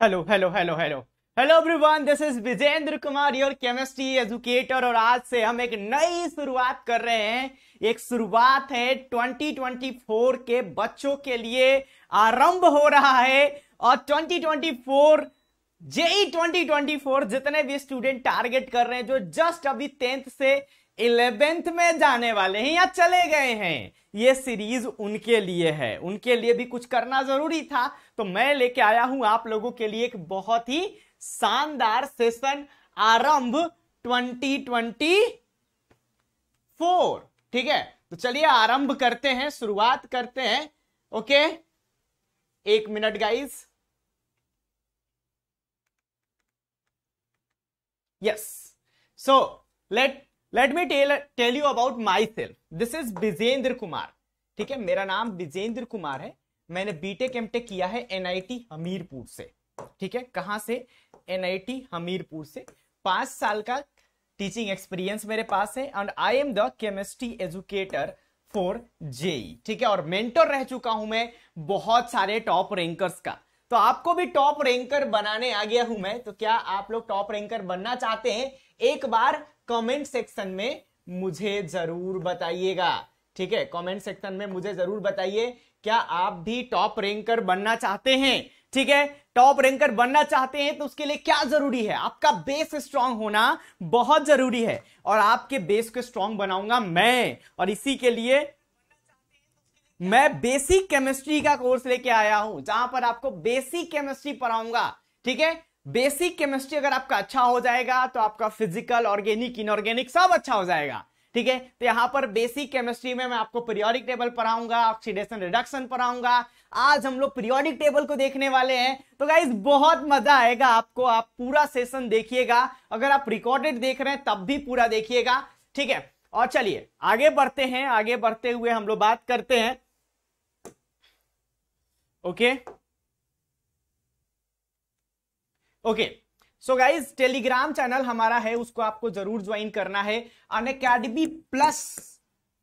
Hello hello hello hello hello everyone this is Vijendra Kumar your chemistry educator और आज से हम एक नई शुरुआत कर रहे हैं। एक शुरुआत है 2024 के बच्चों के लिए। आरंभ हो रहा है और 2024 जेई 2024 जितने भी स्टूडेंट टारगेट कर रहे हैं, जो जस्ट अभी टेंथ से इलेवेंथ में जाने वाले हैं या चले गए हैं। ये सीरीज़ उनके लिए है। उनके लिए भी कुछ करना ज़रूरी था। तो मैं लेके आया हूँ आप लोगों के लिए एक बहुत ही शानदार सेशन आरंभ 2024 ठीक है? तो चलिए आरंभ करते हैं, शुरुआत करते हैं। ओके? एक minute guys yes so let let me tell tell you about myself this is Vijendra Kumar ठीक है? मेरा नाम विजेंद्र कुमार है। मैंने बीटेक एमटेक किया है एनआईटी हमीरपुर से। ठीक है? कहाँ से? एनआईटी हमीरपुर से। पाँच साल का टीचिंग एक्सपीरियंस मेरे पास है and I am the chemistry educator for JEE ठीक है? और मेंटर रह चुका हूँ मैं बहुत सारे टॉप रैंकर्स का। तो आपको भी टॉप रैंकर बनाने आ गया हूँ मैं। तो क्या आप लोग टॉप रैंकर बनना चाहते हैं? एक बार कमेंट सेक्शन में मुझे ज़रूर बताइएगा। ठीक है? कमेंट सेक्शन में मुझे ज़रूर बताइए क्या आप भी टॉप रैंकर बनना चाहते हैं? ठीक है? टॉप रैंकर बनना चाहते हैं तो उसके लिए क्या ज़रूरी है? आपका बेस स्ट्रांग होना बहुत ज़रूरी है और आपके बेस को स्ट्रांग बनाऊँगा मैं। और इसी के लिए मैं बेसिक केमिस्ट्री का कोर्स लेके आया हूँ, जहाँ पर आपको बेसिक केमिस्ट्री पढ़ाऊँगा। ठीक है? बेसिक केमिस्ट्री अगर आपका अच्छा हो जाएगा तो आपका फ़िज़िकल, ऑर्गेनिक, इनऑर्गेनिक सब अच्छा हो जाएगा। ठीक है? तो यहाँ पर बेसिक केमिस्ट्री में मैं आपको पीरियोडिक टेबल पढ़ाऊँगा ऑक्सीडेशन रिडक्शन पढ़ाऊँगा। आज हम लोग पीरियोडिक टेबल को देखने वाले हैं। तो गाइज़ बहुत मज़ा आएगा आपको। आप पूरा सेशन देखिएगा। अगर आप रिकॉर्डेड देख रहे हैं, तब भी पूरा देखिएगा। ठीक है? और चलिए, आगे बढ़ते हैं। आगे बढ़ते हुए हम लोग बात करते हैं। Okay? Okay so guys Telegram channel हमारा है, उसको आपको ज़रूर ज्वाइन करना है। अन अकेडमी प्लस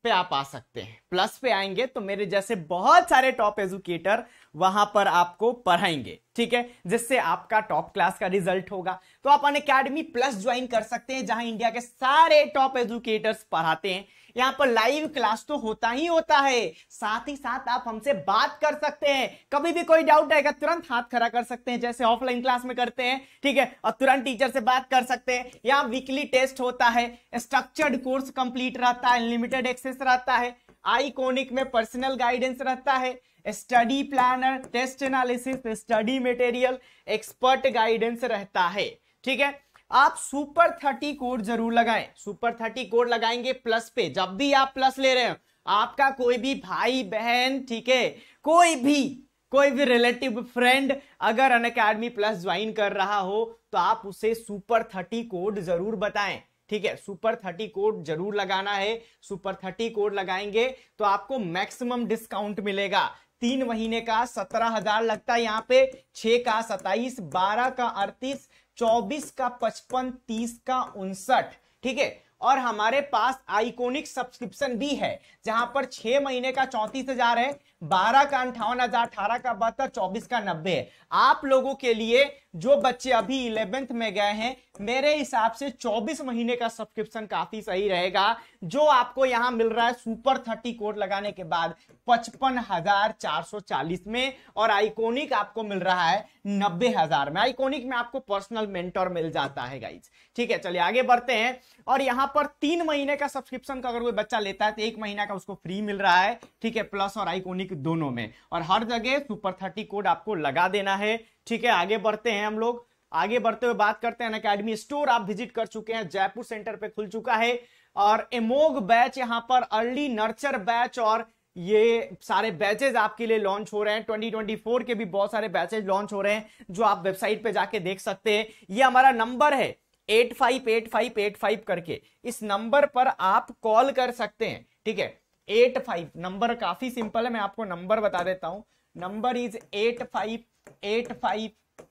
पे आप आ सकते हैं। प्लस पे आएँगे तो मेरे जैसे बहुत सारे टॉप एजुकेटर वहाँ पर आपको पढ़ाएँगे, ठीक है? जिससे आपका टॉप क्लास का रिज़ल्ट होगा। तो आप अन अकेडमी प्लस ज्वाइन कर सकते हैं, जहाँ इंडिया के सारे टॉप एजुकेटर्स पढ़ाते हैं। यहाँ पर लाइव क्लास तो होता ही होता है। साथ ही साथ आप हमसे बात कर सकते हैं। कभी भी कोई डाउट आएगा, तुरंत हाथ खड़ा कर सकते हैं, जैसे ऑफलाइन क्लास में करते हैं, ठीक है? और तुरंत टीचर से बात कर सकते हैं। यहाँ वीकली टेस्ट होता है स्ट्रक्चर्ड कोर्स कंप्लीट रहता है अनलिमिटेड एक्सेस रहता है आईकोनिक में पर्सनल गाइडेंस रहता है study planner test analysis study material expert guidance रहता है, ठीक है? आप सुपर थर्टी कोड ज़रूर लगाएँ। सुपर थर्टी कोड लगाएँगे प्लस पे। जब भी आप प्लस ले रहे हो, आपका कोई भी भाई, बहन, ठीक है, कोई भी कोई भी रिलेटिव फ्रेंड अगर अन अकेडमी प्लस ज्वाइन कर रहा हो तो आप उसे सुपर थर्टी कोड ज़रूर बताएँ। ठीक है, सुपर थर्टी कोड ज़रूर लगाना है। सुपर थर्टी कोड लगाएँगे तो आपको मैक्सिमम डिस्काउंट मिलेगा। तीन महीने का सत्रह हज़ार लगता है यहाँ पे। छह का सताइस बारह का अड़तीस चौबीस का, पचपन, तीस का, उनसठ, ठीक है? और हमारे पास आइकोनिक सब्सक्रिप्शन भी है, जहाँ पर छह महीने का चौंतीस हज़ार है बारह का अंठावन हज़ार, अठारह का बहत्तर, चौबीस का नब्बे। आप लोगों के लिए जो बच्चे अभी इलेवेंथ में गए हैं, मेरे हिसाब से 24 महीने का सब्सक्रिप्शन काफ़ी सही रहेगा। जो आपको यहाँ मिल रहा है सुपर थर्टी कोड लगाने के बाद पचपन हज़ार चार सौ चालीस में, और आइकोनिक आपको मिल रहा है नब्बे हज़ार में। आइकोनिक में आपको पर्सनल मेंटर मिल जाता है गाइज़ ठीक है, चलिए आगे बढ़ते हैं। और यहाँ पर तीन महीने का सब्सक्रिप्शन का अगर कोई बच्चा लेता है तो एक महीना का उसको फ्री मिल रहा है। ठीक है प्लस और आइकोनिक दोनों में। और हर जगह सुपर थर्टी कोड आपको लगा देना है। ठीक है, आगे बढ़ते हैं हम लोग। आगे बढ़ते हुए बात करते हैं अकेडमी स्टोर आप विज़िट कर चुके हैं, जयपुर सेंटर पे खुल चुका है। और एमोग बैच यहाँ पर अर्ली नर्चर बैच और ये सारे बैचेज आपके लिए लॉन्च हो रहे हैं। 2024 के भी बहुत सारे बैचेज लॉन्च हो रहे हैं, जो आप वेबसाइट पे जाके देख सकते हैं। ये हमारा नंबर है eight five eight five eight five करके। इस नंबर पर आप कॉल कर सकते हैं, ठीक है? एट फाइव नंबर काफ़ी सिंपल है मैं आपको नंबर बता देता हूँ। Number is eight five eight five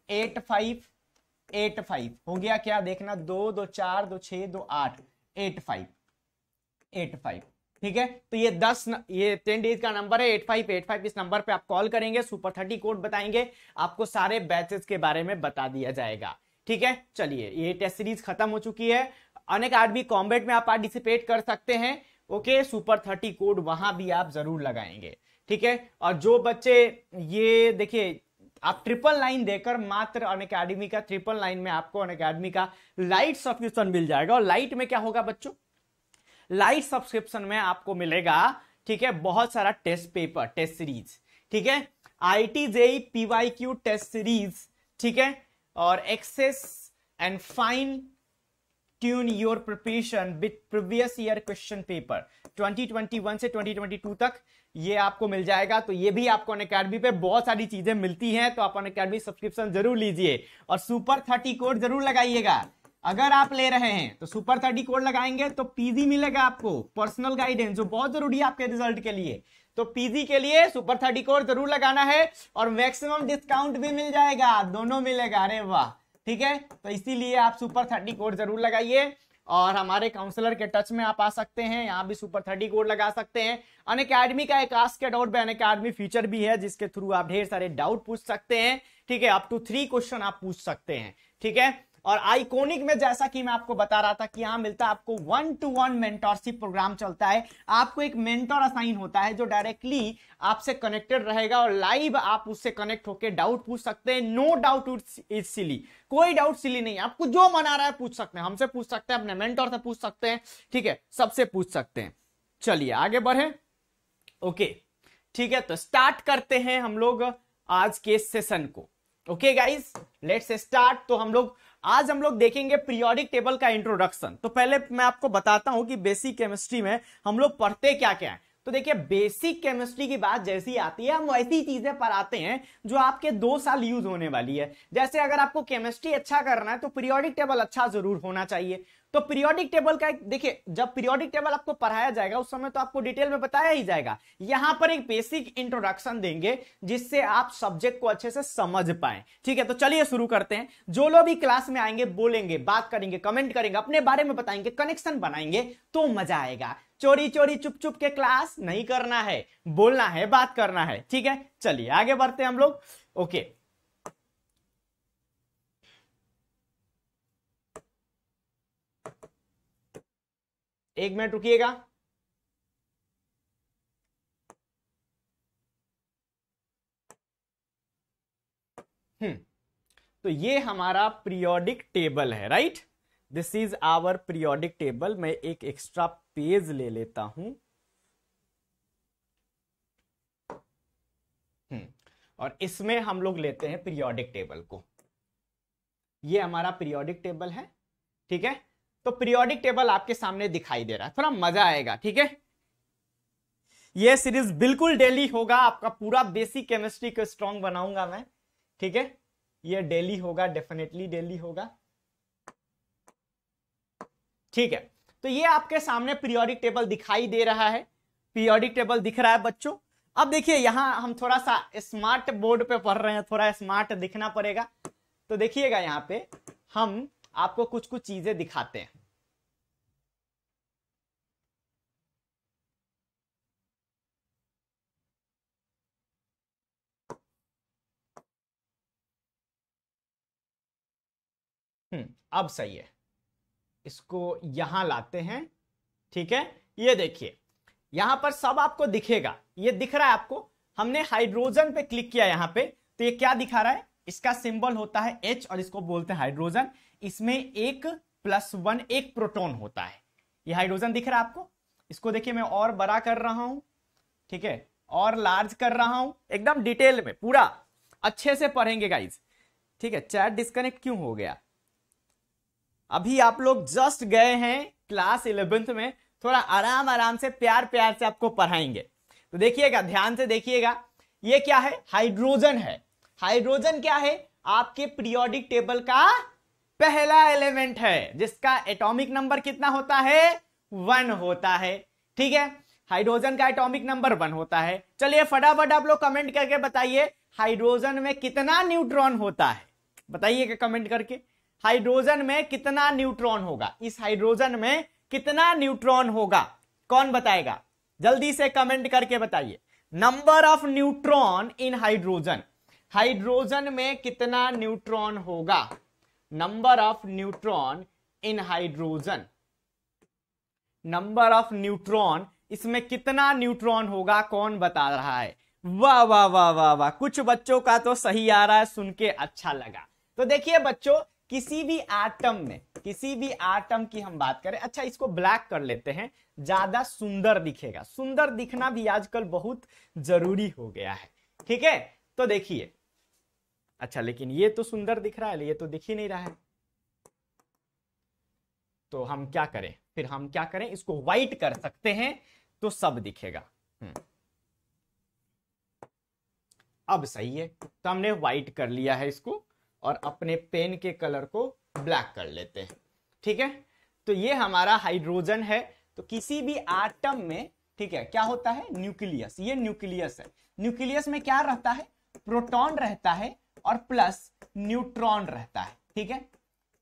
eight five eight five हो गया क्या? देखना दो दो चार दो छ दो आठ. एट फाइव एट फाइव ठीक है? तो ये दस न, ये टेन डेज़ का नंबर है एट फाइव एट फाइव इस नंबर पे आप कॉल करेंगे सुपर थर्टी कोड बताएँगे आपको सारे बैचेस के बारे में बता दिया जाएगा। ठीक है? चलिए ये टेस्ट सीरीज़ खत्म हो चुकी है। अनेक आदमी कॉम्बेट में आप पार्टिसिपेट कर सकते हैं। ओके सुपर थर्टी कोड वहाँ भी आप ज़रूर लगाएँगे, ठीक है? और जो बच्चे, ये देखिए, आप ट्रिपल लाइन देकर मात्र अन अकेडमी का ट्रिपल लाइन में आपको अन अकेडमी का लाइट सब्सक्रिप्शन मिल जाएगा। और लाइट में क्या होगा बच्चों? लाइट सब्सक्रिप्शन में आपको मिलेगा, ठीक है, बहुत सारा टेस्ट पेपर टेस्ट सीरीज़ ठीक है? I T JEE PYQ test series ठीक है? और access and fine tune your preparation with previous year question paper 2021 से 2022 तक ये आपको मिल जाएगा तो ये भी आपको अकेडमी पे बहुत सारी चीज़ें मिलती हैं तो आप अकेडमी सब्सक्रिप्शन ज़रूर लीजिए। और सुपर थर्टी कोड ज़रूर लगाइएगा। अगर आप ले रहे हैं तो सुपर थर्टी कोड लगाएँगे तो पीजी मिलेगा आपको पर्सनल गाइडेंस जो बहुत ज़रूरी है आपके रिज़ल्ट के लिए। तो पीजी के लिए सुपर थर्टी कोड ज़रूर लगाना है, और मैक्सिमम डिस्काउंट भी मिल जाएगा, दोनों मिलेगा। अरे वाह! ठीक है? तो इसीलिए आप सुपर थर्टी कोड ज़रूर लगाइए और हमारे काउंसलर के टच में आप आ सकते हैं, यहाँ भी सुपर थर्टी कोड लगा सकते हैं। अन अकेडमी का एक ask doubt Unacademy feature भी है, जिसके थ्रू आप ढेर सारे डाउट पूछ सकते हैं। ठीक है? अप टू थ्री क्वेश्चन आप पूछ सकते हैं। ठीक है? और आइकोनिक में जैसा कि मैं आपको बता रहा था कि यहाँ मिलता है आपको one to one mentorship programme चलता है। आपको एक मेंटोर असाइन होता है जो डायरेक्टली आपसे कनेक्टेड रहेगा और लाइव आप उससे कनेक्ट होकर डाउट पूछ सकते हैं। नो डाउट इज़ सिली कोई डाउट सिली नहीं आपको जो मना रहा है पूछ सकते हैं। हमसे पूछ सकते हैं, अपने मेंटोर से पूछ सकते हैं। ठीक है, सबसे पूछ सकते हैं। चलिए, आगे बढ़े। ओके ठीक है तो स्टार्ट करते हैं हम लोग आज के सेशन को। ओके गाइस लेट्स स्टार्ट तो हम लोग आज हम लोग देखेंगे पीरियोडिक टेबल का इंट्रोडक्शन तो पहले मैं आपको बताता हूँ कि बेसिक केमिस्ट्री में हम लोग पढ़ते क्या क्या है। तो देखिए बेसिक केमिस्ट्री की बात जैसी आती है, हम वैसी चीज़ें पढ़ाते हैं जो आपके दो साल यूज़ होने वाली है। जैसे अगर आपको केमिस्ट्री अच्छा करना है तो पीरियोडिक टेबल अच्छा ज़रूर होना चाहिए। तो पीरियोडिक टेबल का देखिए, जब पीरियोडिक टेबल आपको पढ़ाया जाएगा, उस समय तो आपको डिटेल में बताया ही जाएगा। यहाँ पर एक बेसिक इंट्रोडक्शन देंगे, जिससे आप सब्जेक्ट को अच्छे से समझ पाए। ठीक है तो चलिए शुरू करते हैं। जो लोग भी क्लास में आएँगे, बोलेंगे, बात करेंगे कमेंट करेंगे, अपने बारे में बताएँगे कनेक्शन बनाएँगे तो मज़ा आएगा। चोरी चोरी, चुप चुप के क्लास नहीं करना है, बोलना है, बात करना है। ठीक है, चलिए, आगे बढ़ते हैं हम लोग। ओके एक मिनट रुकिएगा। हम्म तो ये हमारा पीरियोडिक टेबल है right this is our periodic table मैं एक एक्स्ट्रा पेज ले लेता हूँ। हम्म और इसमें हम लोग लेते हैं पीरियोडिक टेबल को। ये हमारा पीरियोडिक टेबल है, ठीक है? तो पीरियोडिक टेबल आपके सामने दिखाई दे रहा है। थोड़ा मज़ा आएगा, ठीक है? ये सीरीज़ बिल्कुल डेली होगा, आपका पूरा बेसिक केमिस्ट्री को स्ट्रॉन्ग बनाऊँगा मैं, ठीक है? ये डेली होगा डेफिनेटली डेली होगा। ठीक है? तो ये आपके सामने पीरियोडिक टेबल दिखाई दे रहा है। पीरियोडिक टेबल दिख रहा है बच्चों। अब देखिए, यहाँ हम थोड़ा सा स्मार्ट बोर्ड पे पढ़ रहे हैं, थोड़ा स्मार्ट दिखना पड़ेगा। तो देखिएगा यहाँ पे, हम आपको कुछ कुछ चीज़ें दिखाते हैं। हम्म अब सही है। इसको यहाँ लाते हैं, ठीक है? ये देखिए, यहाँ पर सब आपको दिखेगा। ये दिख रहा है आपको? हमने हाइड्रोजन पे क्लिक किया यहाँ पे तो ये क्या दिखा रहा है? इसका सिंबल होता है एच और इसको बोलते हैं हाइड्रोजन। इसमें एक प्लस वन एक प्रोटोन होता है। ये हाइड्रोजन दिख रहा है आपको? इसको देखिए मैं और बड़ा कर रहा हूँ, ठीक है? और लार्ज कर रहा हूँ, एकदम डिटेल में, पूरा। अच्छे से पढ़ेंगे गाइज़ ठीक है चैट डिस्कनेक्ट क्यों हो गया? अभी आप लोग जस्ट गए हैं क्लास इलेवेंथ में, थोड़ा आराम आराम से प्यार प्यार से आपको पढ़ाएँगे। तो देखिएगा, ध्यान से देखिएगा, ये क्या है? हाइड्रोजन है। हाइड्रोजन क्या है? आपके पीरियोडिक टेबल का पहला एलिमेंट है, जिसका एटॉमिक नंबर कितना होता है? वन होता है। ठीक है? हाइड्रोजन का एटॉमिक नंबर वन होता है। चलिए फटाफट आप लोग कमेंट करके बताइए हाइड्रोजन में कितना न्यूट्रॉन होता है? बताइए कमेंट करके। हाइड्रोजन में कितना न्यूट्रॉन होगा? इस हाइड्रोजन में कितना न्यूट्रॉन होगा? कौन बताएगा? जल्दी से कमेंट करके बताइए। Number of neutron in hydrogen hydrogen में कितना न्यूट्रॉन होगा? Number of neutron in hydrogen number of neutron इसमें कितना न्यूट्रॉन होगा, कौन बता रहा है? वाह वाह वाह वाह वाह। कुछ बच्चों का तो सही आ रहा है, सुन के अच्छा लगा। तो देखिए बच्चों, किसी भी आटम में, किसी भी आटम की हम बात करें अच्छा इसको ब्लैक कर लेते हैं, ज़्यादा सुंदर दिखेगा। सुंदर दिखना भी आजकल बहुत ज़रूरी हो गया है। ठीक है? तो देखिए अच्छा लेकिन ये तो सुंदर दिख रहा है, ये तो दिख ही नहीं रहा है। तो हम क्या करें? फिर हम क्या करें? इसको व्हाइट कर सकते हैं तो सब दिखेगा। हम्म। अब सही है तो हमने व्हाइट कर लिया है इसको, और अपने पेन के कलर को ब्लैक कर लेते हैं। ठीक है? तो ये हमारा हाइड्रोजन है तो किसी भी आटम में, ठीक है, क्या होता है? न्यूक्लियस ये न्यूक्लियस है। न्यूक्लियस में क्या रहता है? प्रोटॉन रहता है और प्लस न्यूट्रॉन रहता है, ठीक है?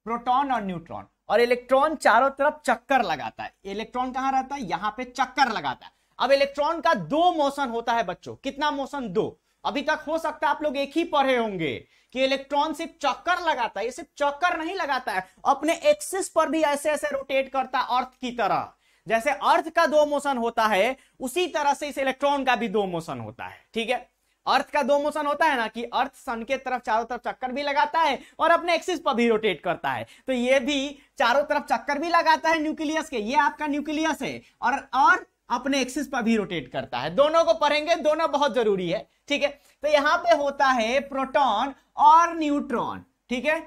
प्रोटॉन और न्यूट्रॉन। और इलेक्ट्रॉन चारों तरफ़ चक्कर लगाता है। इलेक्ट्रॉन कहाँ रहता है? यहाँ पे चक्कर लगाता है। अब इलेक्ट्रॉन का दो मोशन होता है बच्चों। कितना मोशन? दो। अभी तक हो सकता है आप लोग एक ही पढ़े होंगे कि इलेक्ट्रॉन सिर्फ़ चक्कर लगाता है, ये सिर्फ़ चक्कर नहीं लगाता है। अपने एक्सिस पर भी ऐसे ऐसे रोटेट करता है अर्थ की तरह। जैसे अर्थ का दो मोशन होता है, उसी तरह से इस इलेक्ट्रॉन का भी दो मोशन होता है, ठीक है? अर्थ का दो मोशन होता है ना कि अर्थ सन के तरफ़ चारों तरफ़ चक्कर भी लगाता है और अपने एक्सिस पर भी रोटेट करता है। तो ये भी चारों तरफ़ चक्कर भी लगाता है न्यूक्लियस के। ये आपका न्यूक्लियस है और और अपने एक्सिस पर भी रोटेट करता है। दोनों को पढ़ेंगे, दोनों बहुत ज़रूरी है, ठीक है? तो यहाँ पे होता है प्रोटॉन और न्यूट्रॉन ठीक है?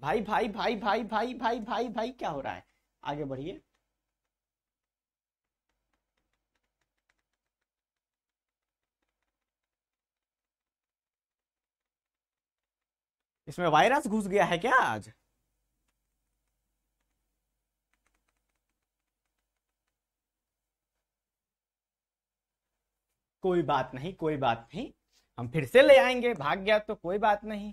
भाई भाई भाई भाई भाई भाई भाई भाई, क्या हो रहा है? आगे बढ़िए। इसमें वायरस घुस गया है क्या आज? कोई बात नहीं, कोई बात नहीं। हम फिर से ले आएँगे, भाग गया तो कोई बात नहीं।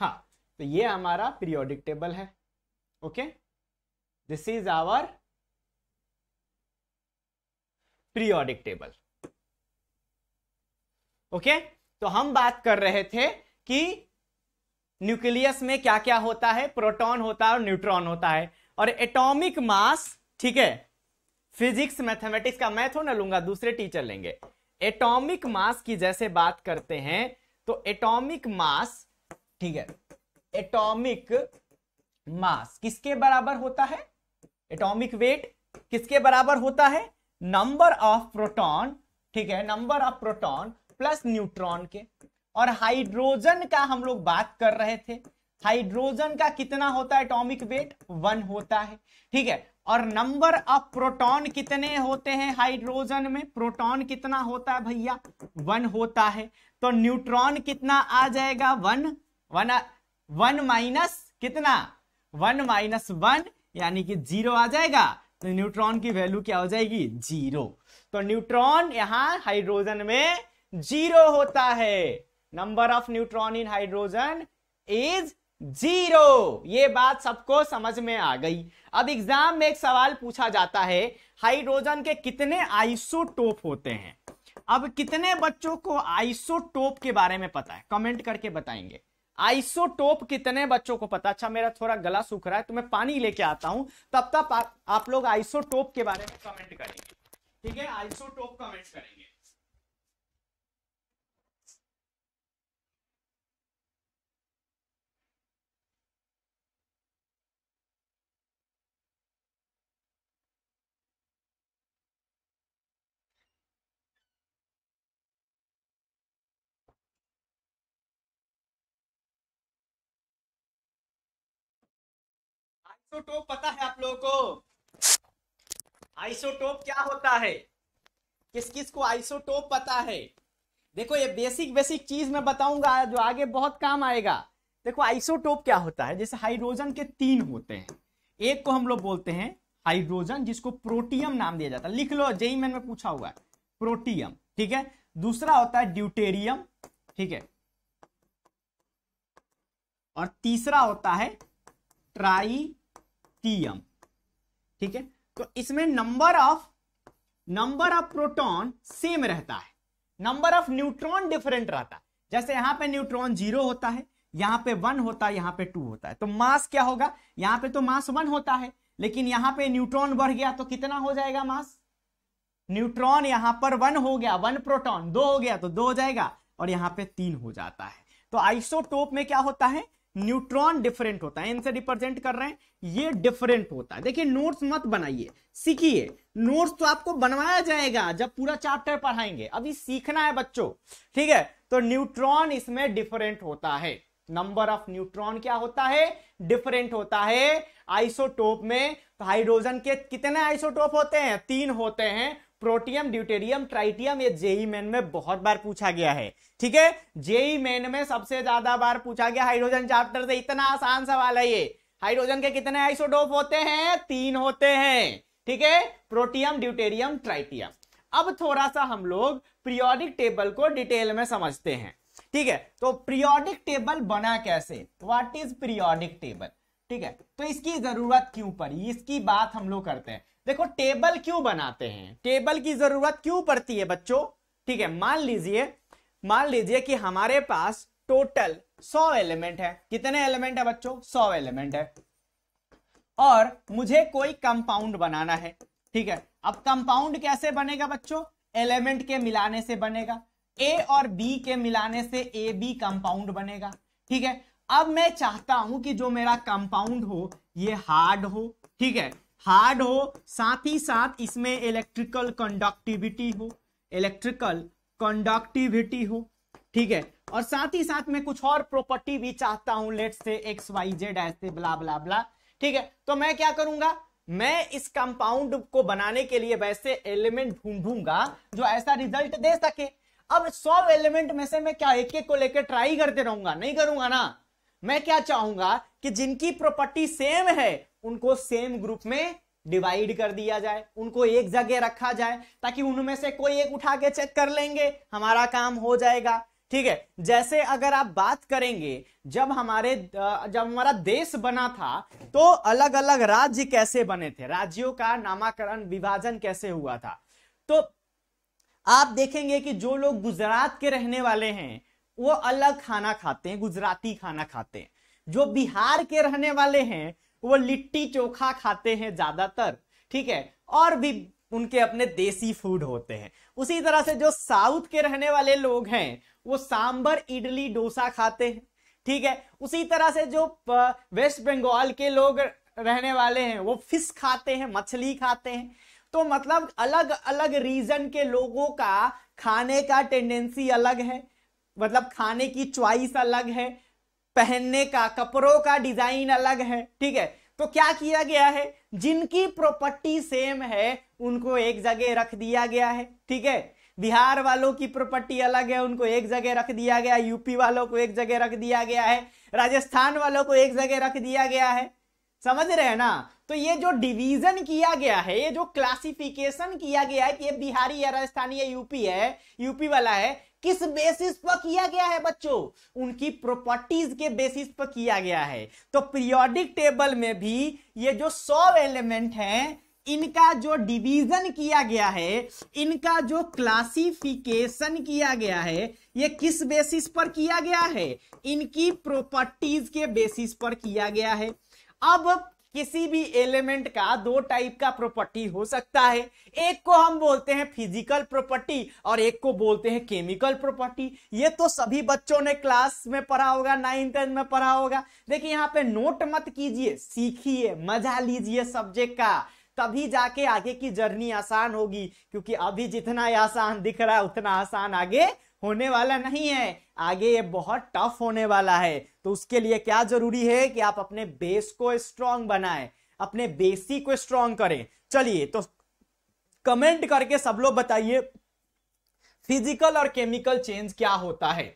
हाँ तो ये हमारा पीरियोडिक टेबल है okay this is our periodic table okay? तो हम बात कर रहे थे कि न्यूक्लियस में क्या क्या होता है? प्रोटॉन होता है और न्यूट्रॉन होता है। और एटॉमिक मास, ठीक है? फिजिक्स, मैथमेटिक्स का मैं थोड़ा लूँगा, दूसरे टीचर लेंगे। एटॉमिक मास की जैसे बात करते हैं तो एटॉमिक मास, ठीक है? एटॉमिक मास किसके बराबर होता है? एटॉमिक वेट किसके बराबर होता है? नंबर ऑफ़ प्रोटॉन, ठीक है? Number of proton plus neutron के। और हाइड्रोजन का हम लोग बात कर रहे थे। हाइड्रोजन का कितना होता है एटॉमिक वेट वन होता है। ठीक है? और नंबर ऑफ़ प्रोटॉन कितने होते हैं हाइड्रोजन में? प्रोटॉन कितना होता है भैया? वन होता है। तो न्यूट्रॉन कितना आ जाएगा? वन वन वन माइनस कितना? वन माइनस वन यानी कि ज़ीरो आ जाएगा। तो न्यूट्रॉन की वैल्यू क्या हो जाएगी? ज़ीरो तो न्यूट्रॉन यहाँ हाइड्रोजन में ज़ीरो होता है। Number of neutron in hydrogen is zero ये बात सबको समझ में आ गई। अब एग्ज़ाम में एक सवाल पूछा जाता है हाइड्रोजन के कितने आइसोटोप होते हैं? अब कितने बच्चों को आइसोटोप के बारे में पता है? कमेंट करके बताएँगे। आइसोटोप कितने बच्चों को पता? अच्छा मेरा थोड़ा गला सूख रहा है तो मैं पानी लेके आता हूँ। तब तक आप, आप लोग आइसोटोप के बारे में कमेंट करेंगे। ठीक है? आइसोटोप कमेंट करेंगे। आइसोटोप पता है आप लोगों को? आइसोटोप क्या होता है? किस किस को आइसोटोप पता है? देखो, ये बेसिक बेसिक चीज़ मैं बताऊँगा, जो आगे बहुत काम आएगा। देखो, आइसोटोप क्या होता है? जैसे हाइड्रोजन के तीन होते हैं। एक को हम लोग बोलते हैं हाइड्रोजन, जिसको प्रोटियम नाम दिया जाता है। लिख लो, जेई मैन में पूछा हुआ है। प्रोटियम, ठीक है? दूसरा होता है ड्यूटेरियम, ठीक है? और तीसरा होता है ट्राइटियम ठीक है? तो इसमें number of number of proton same रहता है। नंबर ऑफ़ न्यूट्रॉन डिफरेंट रहता है। जैसे यहाँ पे न्यूट्रॉन ज़ीरो होता है, यहाँ पे वन होता है, यहाँ पे टू होता है। तो मास क्या होगा? यहाँ पे तो मास वन होता है, लेकिन यहाँ पे न्यूट्रॉन बढ़ गया तो कितना हो जाएगा मास न्यूट्रॉन यहाँ पर वन हो गया वन प्रोटॉन दो हो गया तो दो हो जाएगा, और यहाँ पे तीन हो जाता है। तो आइसोटोप में क्या होता है? न्यूट्रॉन डिफरेंट होता है, इनसे रिप्रेजेंट कर रहे हैं, ये डिफरेंट होता है। देखिए, नोट्स मत बनाइए, सीखिए। नोट्स तो आपको बनवाया जाएगा जब पूरा चैप्टर पढ़ाएँगे। अभी सीखना है बच्चों, ठीक है? तो न्यूट्रॉन इसमें डिफरेंट होता है। नंबर ऑफ़ न्यूट्रॉन क्या होता है? डिफरेंट होता है आइसोटोप में। तो हाइड्रोजन के कितने आइसोटोप होते हैं? तीन होते हैं। प्रोटियम, ड्यूटेरियम, ट्राइटियम ये जेई मेन में बहुत बार पूछा गया है। ठीक है? जेई मेन में सबसे ज़्यादा बार पूछा गया हाइड्रोजन चैप्टर से। इतना आसान सवाल है ये। हाइड्रोजन के कितने आइसोटोप होते हैं? तीन होते हैं। ठीक है? Protium, deuterium, tritium. अब थोड़ा सा हम लोग पीरियोडिक टेबल को डिटेल में समझते हैं। ठीक है? तो पीरियोडिक टेबल बना कैसे? व्हाट इज़ पीरियोडिक टेबल ठीक है? तो इसकी ज़रूरत क्यों पड़ी? इसकी बात हम लोग करते हैं। देखो, टेबल क्यों बनाते हैं? टेबल की ज़रूरत क्यों पड़ती है बच्चों? ठीक है, मान लीजिए मान लीजिए कि हमारे पास टोटल सौ एलिमेंट है। कितने एलिमेंट है बच्चों? सौ एलिमेंट है। और मुझे कोई कंपाउंड बनाना है, ठीक है? अब कंपाउंड कैसे बनेगा बच्चों? एलिमेंट के मिलाने से बनेगा। ए और बी के मिलाने से ए बी कंपाउंड बनेगा, ठीक है? अब मैं चाहता हूँ कि जो मेरा कंपाउंड हो, ये हार्ड हो, ठीक है? हार्ड हो, साथ ही साथ इसमें इलेक्ट्रिकल कंडक्टिविटी हो इलेक्ट्रिकल कंडक्टिविटी हो, ठीक है? और साथ ही साथ में कुछ और प्रॉपर्टी भी चाहता हूँ let's say X Y Z ऐसे ब्ला ब्ला ब्ला ठीक है? तो मैं क्या करूँगा? मैं इस कंपाउंड को बनाने के लिए वैसे एलिमेंट ढूंढूँगा जो ऐसा रिज़ल्ट दे सके। अब सौ एलिमेंट में से मैं क्या एक एक को लेकर ट्राई करते रहूँगा? नहीं करूँगा ना। मैं क्या चाहूँगा? कि जिनकी प्रॉपर्टी सेम है, उनको सेम ग्रुप में डिवाइड कर दिया जाए, उनको एक जगह रखा जाए, ताकि उनमें से कोई एक उठा के चेक कर लेंगे, हमारा काम हो जाएगा। ठीक है? जैसे अगर आप बात करेंगे, जब हमारे, जब हमारा देश बना था तो अलग अलग राज्य कैसे बने थे? राज्यों का नामाकरण, विभाजन कैसे हुआ था? तो आप देखेंगे कि जो लोग गुजरात के रहने वाले हैं, वो अलग खाना खाते हैं, गुजराती खाना खाते हैं। जो बिहार के रहने वाले हैं, वो लिट्टी चोखा खाते हैं ज़्यादातर, ठीक है? और भी उनके अपने देसी फ़ूड होते हैं। उसी तरह से जो साउथ के रहने वाले लोग हैं, वो सांबर इडली, डोसा खाते हैं, ठीक है? उसी तरह से जो वेस्ट बंगाल के लोग रहने वाले हैं, वो फ़िश खाते हैं, मछली खाते हैं। तो मतलब अलग अलग रीजन के लोगों का खाने का टेंडेंसी अलग है। मतलब खाने की च्वाइस अलग है। पहनने का, कपड़ों का डिज़ाइन अलग है, ठीक है? तो क्या किया गया है? जिनकी प्रॉपर्टी सेम है, उनको एक जगह रख दिया गया है, ठीक है? बिहार वालों की प्रॉपर्टी अलग है, उनको एक जगह रख दिया गया, यूपी वालों को एक जगह रख दिया गया है, राजस्थान वालों को एक जगह रख दिया गया है। समझ रहे हैं ना? तो ये जो डिवीज़न किया गया है, ये जो क्लासिफिकेशन किया गया है कि ये बिहारी या राजस्थानी या यूपी है यूपी वाला है, किस बेसिस पर किया गया है बच्चों? उनकी प्रॉपर्टीज़ के बेसिस पर किया गया है। तो पीरियोडिक टेबल में भी ये जो सौ एलिमेंट हैं, इनका जो डिवीज़न किया गया है, इनका जो क्लासिफिकेशन किया गया है, ये किस बेसिस पर किया गया है? इनकी प्रॉपर्टीज़ के बेसिस पर किया गया है। अब किसी भी एलिमेंट का दो टाइप का प्रॉपर्टी हो सकता है। एक को हम बोलते हैं फ़िज़िकल प्रॉपर्टी और एक को बोलते हैं केमिकल प्रॉपर्टी ये तो सभी बच्चों ने क्लास में पढ़ा होगा नाइन टेंथ में पढ़ा होगा। देखिए, यहाँ पे नोट मत कीजिए, सीखिए, मज़ा लीजिए सब्जेक्ट का। तभी जाके आगे की जर्नी आसान होगी, क्योंकि अभी जितना आसान दिख रहा है, उतना आसान आगे होने वाला नहीं है। आगे ये बहुत टफ होने वाला है। तो उसके लिए क्या ज़रूरी है कि आप अपने बेस को स्ट्रांग बनाएँ, अपने बेसिक को स्ट्रांग करें। चलिए तो कमेंट करके सब लोग बताइए फ़िज़िकल और केमिकल चेंज क्या होता है?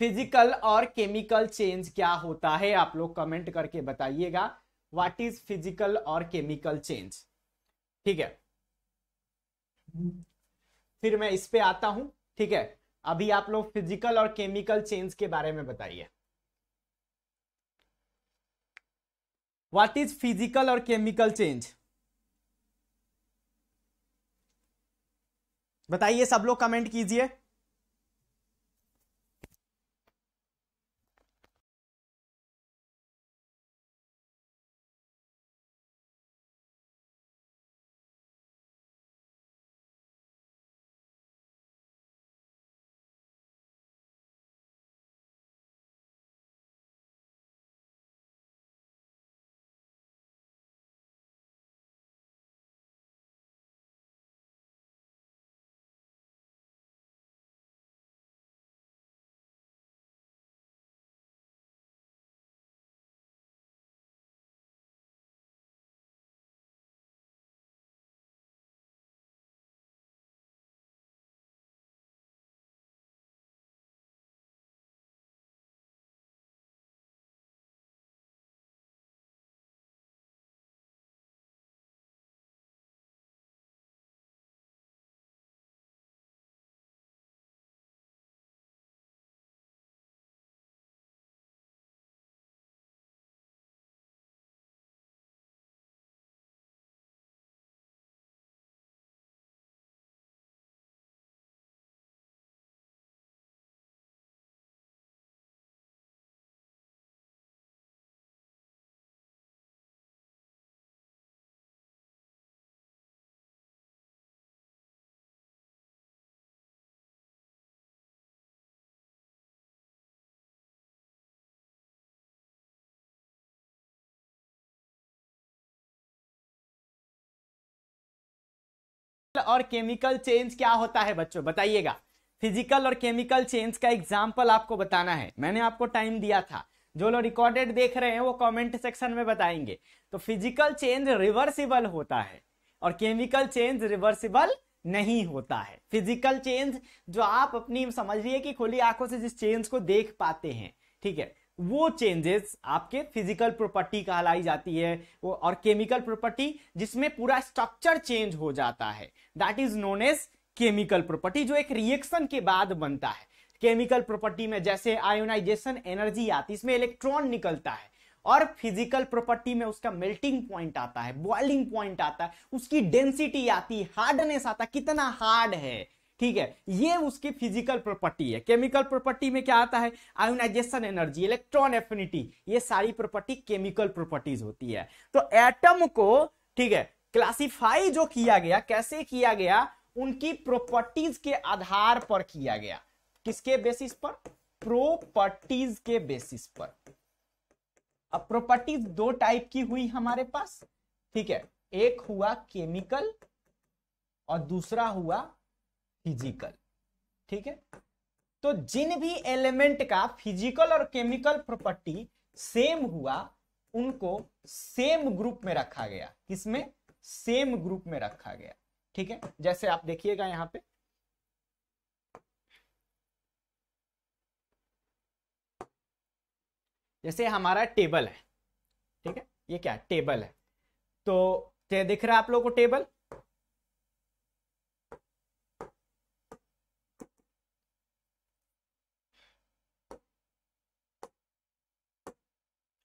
फ़िज़िकल और केमिकल चेंज क्या होता है? आप लोग कमेंट करके बताइएगा। व्हाट इज़ फ़िज़िकल और केमिकल चेंज ठीक है? फिर मैं इस पे आता हूँ, ठीक है? अभी आप लोग फ़िज़िकल और केमिकल चेंज के बारे में बताइए। व्हाट इज़ फ़िज़िकल और केमिकल चेंज बताइए सब लोग कमेंट कीजिए। और केमिकल चेंज क्या होता है बच्चों? बताइएगा। फ़िज़िकल और केमिकल चेंज का एग्ज़ाम्पल आपको बताना है। मैंने आपको टाइम दिया था। जो लोग रिकॉर्डेड देख रहे हैं, वो कमेंट सेक्शन में बताएँगे। तो फ़िज़िकल चेंज रिवर्सिबल होता है और केमिकल चेंज रिवर्सिबल नहीं होता है। फ़िज़िकल चेंज जो आप अपनी समझिए कि खुली आँखों से जिस चेंज को देख पाते हैं, ठीक है? वो चेंजेस आपके फ़िज़िकल प्रॉपर्टी कहलाई जाती है और केमिकल प्रॉपर्टी जिसमें पूरा स्ट्रक्चर चेंज हो जाता है। That is known as chemical property जो एक रिएक्शन के बाद बनता है। केमिकल प्रॉपर्टी में जैसे आयोनाइजेशन एनर्जी आती है इसमें इलेक्ट्रॉन निकलता है और फ़िज़िकल प्रॉपर्टी में उसका मेल्टिंग पॉइंट आता है बॉइलिंग पॉइंट आता है, उसकी डेंसिटी आती है हार्डनेस आता, कितना हार्ड है। ठीक है, ये उसकी फ़िज़िकल प्रॉपर्टी है। केमिकल प्रॉपर्टी में क्या आता है? आयोनाइजेशन एनर्जी इलेक्ट्रॉन एफिनिटी ये सारी प्रॉपर्टी केमिकल प्रॉपर्टीज़ होती है। तो एटम को, ठीक है क्लासिफाई जो किया गया, कैसे किया गया, उनकी प्रॉपर्टीज़ के आधार पर किया गया। किसके बेसिस पर? प्रॉपर्टीज़ के बेसिस पर। अब प्रॉपर्टीज़ दो टाइप की हुई हमारे पास, ठीक है, एक हुआ केमिकल और दूसरा हुआ फ़िज़िकल ठीक है? तो जिन भी एलिमेंट का फ़िज़िकल और केमिकल प्रॉपर्टी सेम हुआ, उनको सेम ग्रुप में रखा गया। किसमें? सेम ग्रुप में रखा गया, ठीक है? जैसे आप देखिएगा यहाँ पे। जैसे हमारा टेबल है, ठीक है? ये क्या? टेबल है। तो दिख रहा है आप लोगों को टेबल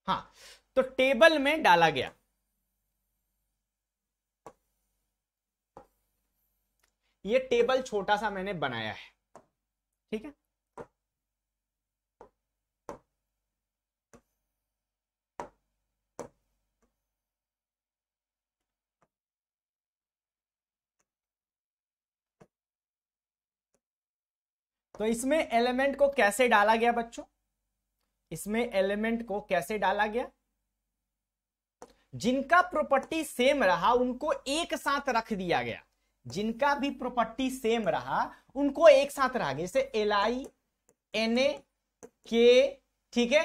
हाँ तो टेबल में डाला गया। ये टेबल छोटा सा मैंने बनाया है। ठीक है? तो इसमें एलिमेंट को कैसे डाला गया बच्चों? इसमें एलिमेंट को कैसे डाला गया? जिनका प्रॉपर्टी सेम रहा, उनको एक साथ रख दिया गया। जिनका भी प्रॉपर्टी सेम रहा, उनको एक साथ रहा गया। जैसे एल आई एन ए के ठीक है?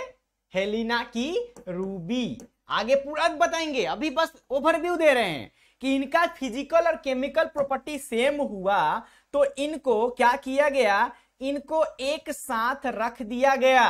हेलिना की रूबी आगे पूरा बताएँगे। अभी बस ओवरव्यू दे रहे हैं कि इनका फ़िज़िकल और केमिकल प्रॉपर्टी सेम हुआ तो इनको क्या किया गया? इनको एक साथ रख दिया गया।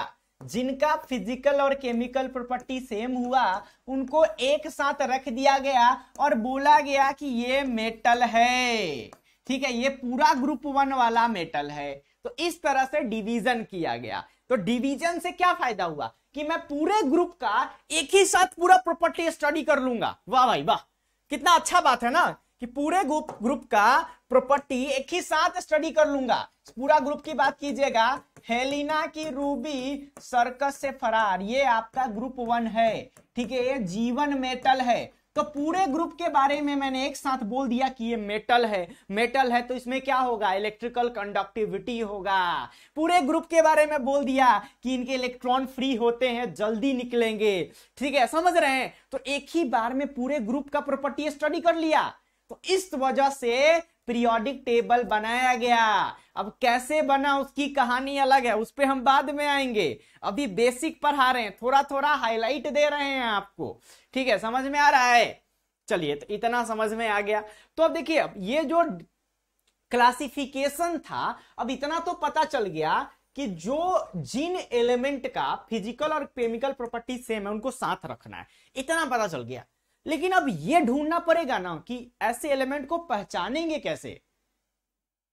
जिनका फ़िज़िकल और केमिकल प्रॉपर्टी सेम हुआ, उनको एक साथ रख दिया गया और बोला गया कि ये मेटल है। ठीक है, ये पूरा ग्रुप वन वाला मेटल है। तो इस तरह से डिवीज़न किया गया। तो डिवीज़न से क्या फ़ायदा हुआ? कि मैं पूरे ग्रुप का एक ही साथ पूरा प्रॉपर्टी स्टडी कर लूँगा। वाह भाई, वाह। कितना अच्छा बात है ना कि पूरे ग्रुप ग्रुप का प्रॉपर्टी एक ही साथ स्टडी कर लूँगा। पूरा ग्रुप की बात कीजिएगा हेलिना की रूबी सर्कस से फरार। ये आपका ग्रुप वन है, ठीक है? ये जीवन मेटल है। तो पूरे ग्रुप के बारे में मैंने एक साथ बोल दिया कि ये मेटल है। मेटल है तो इसमें क्या होगा? इलेक्ट्रिकल कंडक्टिविटी होगा। पूरे ग्रुप के बारे में बोल दिया कि इनके इलेक्ट्रॉन फ्री होते हैं, जल्दी निकलेंगे। ठीक है? समझ रहे हैं? तो एक ही बार में पूरे ग्रुप का प्रॉपर्टी स्टडी कर लिया। तो इस वजह से पीरियोडिक टेबल बनाया गया। अब कैसे बना उसकी कहानी अलग है? उस पर हम बाद में आएँगे। अभी बेसिक पढ़ा रहे हैं थोड़ा थोड़ा हाईलाइट दे रहे हैं आपको। ठीक है, समझ में आ रहा है? चलिए तो इतना समझ में आ गया। तो अब देखिए ये जो क्लासिफिकेशन था, अब इतना तो पता चल गया कि जो जिन एलिमेंट का फ़िज़िकल और केमिकल प्रॉपर्टी सेम है, उनको साथ रखना है। इतना पता चल गया। लेकिन अब यह ढूंढना पड़ेगा ना कि ऐसे एलिमेंट को पहचानेंगे कैसे?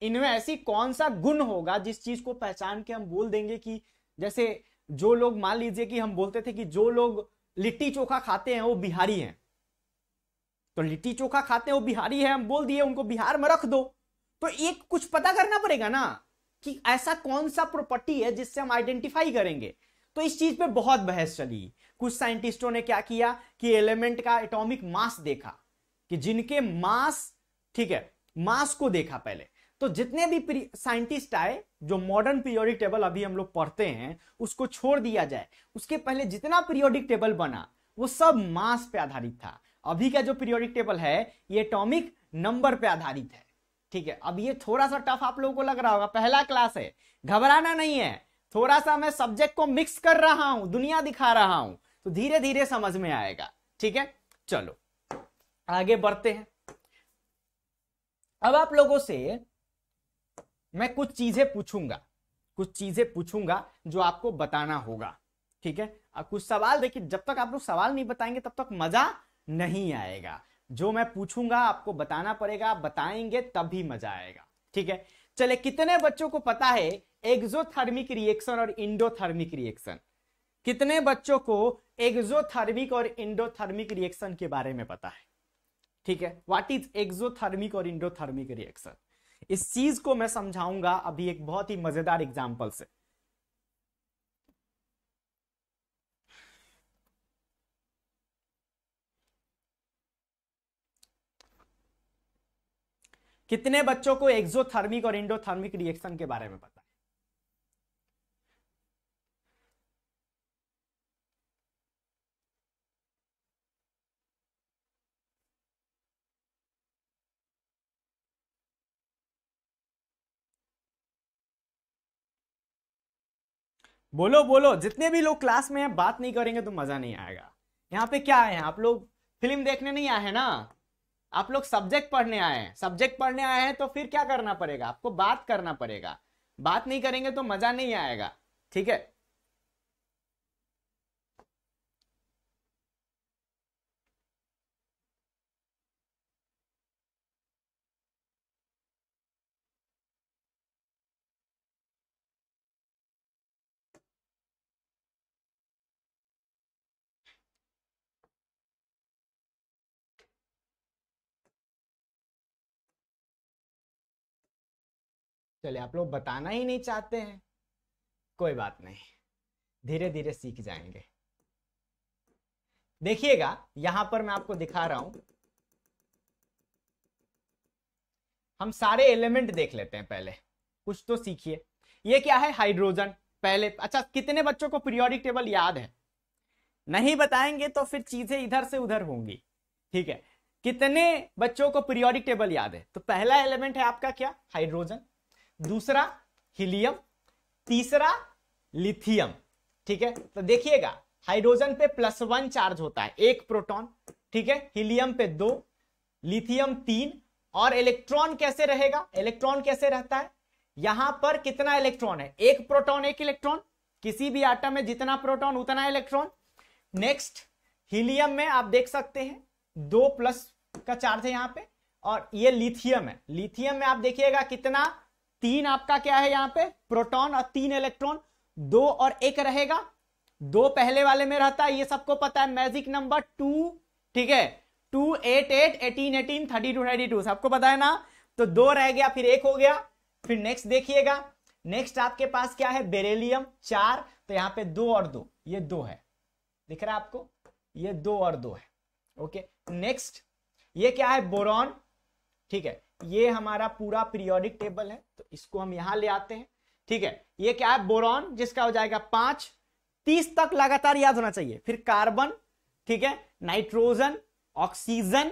इनमें ऐसी कौन सा गुण होगा जिस चीज़ को पहचान के हम बोल देंगे कि जैसे जो लोग मान लीजिए कि हम बोलते थे कि जो लोग लिट्टी चोखा खाते हैं वो बिहारी हैं। तो लिट्टी चोखा खाते हैं, वो बिहारी है, हम बोल दिए, उनको बिहार में रख दो। तो एक कुछ पता करना पड़ेगा ना कि ऐसा कौन सा प्रॉपर्टी है जिससे हम आइडेंटिफाई करेंगे। तो इस चीज़ पे बहुत बहस चली। कुछ साइंटिस्टों ने क्या किया कि एलिमेंट का एटॉमिक मास देखा, कि जिनके मास ठीक है मास को देखा पहले। तो जितने भी साइंटिस्ट आए, जो मॉडर्न पीरियोडिक टेबल अभी हम लोग पढ़ते हैं, उसको छोड़ दिया जाए। उसके पहले जितना पीरियोडिक टेबल बना, वो सब मास पे आधारित था। अभी का जो पीरियोडिक टेबल है, ये एटॉमिक नंबर पे आधारित है। ठीक है? अब ये थोड़ा सा टफ आप लोगों को लग रहा होगा। पहला क्लास है। घबराना नहीं है। थोड़ा सा मैं सब्जेक्ट को मिक्स कर रहा हूँ, दुनिया दिखा रहा हूँ तो धीरे धीरे समझ में आएगा। ठीक है? चलो, आगे बढ़ते हैं। अब आप लोगों से मैं कुछ चीज़ें पूछूँगा, कुछ चीज़ें पूछूँगा जो आपको बताना होगा, ठीक है? कुछ सवाल, देखिए, जब तक आप लोग सवाल नहीं बताएँगे, तब तक मज़ा नहीं आएगा। जो मैं पूछूँगा, आपको बताना पड़ेगा, आप बताएँगे भी मज़ा आएगा, ठीक है? चले, कितने बच्चों को पता है एक्सोथर्मिक रिएक्शन और इंडोथर्मिक रिएक्शन कितने बच्चों को एक्सोथर्मिक और इंडोथर्मिक रिएक्शन के बारे में पता है? ठीक है? व्हाट इज़ एक्सोथर्मिक और इंडोथर्मिक रिएक्शन इस चीज़ को मैं समझाऊँगा अभी एक बहुत ही मज़ेदार एग्ज़ाम्पल से। कितने बच्चों को एक्सोथर्मिक और इंडोथर्मिक रिएक्शन के बारे में पता है बोलो बोलो, जितने भी लोग क्लास में हैं, बात नहीं करेंगे तो मज़ा नहीं आएगा। यहाँ पे क्या है? आप लोग फ़िल्म देखने नहीं आए हैं ना? आप लोग सब्जेक्ट पढ़ने आए हैं। सब्जेक्ट पढ़ने आए हैं तो फिर क्या करना पड़ेगा? आपको बात करना पड़ेगा। बात नहीं करेंगे तो मज़ा नहीं आएगा। ठीक है? चलिए आप लोग बताना ही नहीं चाहते हैं। कोई बात नहीं। धीरे धीरे सीख जाएँगे। देखिएगा, यहाँ पर मैं आपको दिखा रहा हूँ। हम सारे एलिमेंट देख लेते हैं पहले। कुछ तो सीखिए। ये क्या है? हाइड्रोजन पहले अच्छा कितने बच्चों को पीरियोडिक टेबल याद है? नहीं बताएँगे तो फिर चीज़ें इधर से उधर होंगी। ठीक है? कितने बच्चों को पीरियोडिक टेबल याद है? तो पहला एलिमेंट है आपका क्या? हाइड्रोजन दूसरा हीलियम, तीसरा लिथियम, ठीक है? तो देखिएगा, हाइड्रोजन पे प्लस वन चार्ज होता है, एक प्रोटॉन, ठीक है? हीलियम पे दो, लिथियम तीन, और इलेक्ट्रॉन कैसे रहेगा? इलेक्ट्रॉन कैसे रहता है? यहाँ पर कितना इलेक्ट्रॉन है? एक प्रोटॉन, एक इलेक्ट्रॉन किसी भी आटम में जितना प्रोटॉन, उतना इलेक्ट्रॉन नेक्स्ट हीलियम में आप देख सकते हैं, दो प्लस का चार्ज है यहाँ पे, और ये लिथियम है। लिथियम में आप देखिएगा कितना तीन आपका क्या है यहाँ पे? प्रोटॉन और तीन इलेक्ट्रॉन। दो और एक रहेगा। दो पहले वाले में रहता है, ये सबको पता है। मैजिक नंबर टू, ठीक है? Two, eight eight, eighteen eighteen, thirty two thirty two, सबको पता है ना? तो दो रह गया, फिर एक हो गया। फिर नेक्स्ट देखिएगा। नेक्स्ट आपके पास क्या है? बेरेलियम चार तो यहाँ पे दो और दो। ये दो है। दिख रहा है आपको? ये दो और दो है। ओके नेक्स्ट ये क्या है? बोरॉन ठीक है? ये हमारा पूरा पीरियोडिक टेबल है तो इसको हम यहाँ ले आते हैं। ठीक है, ये क्या है? बोरॉन जिसका हो जाएगा पाँच। तीस तक लगातार याद होना चाहिए। फिर कार्बन ठीक है? नाइट्रोजन ऑक्सीजन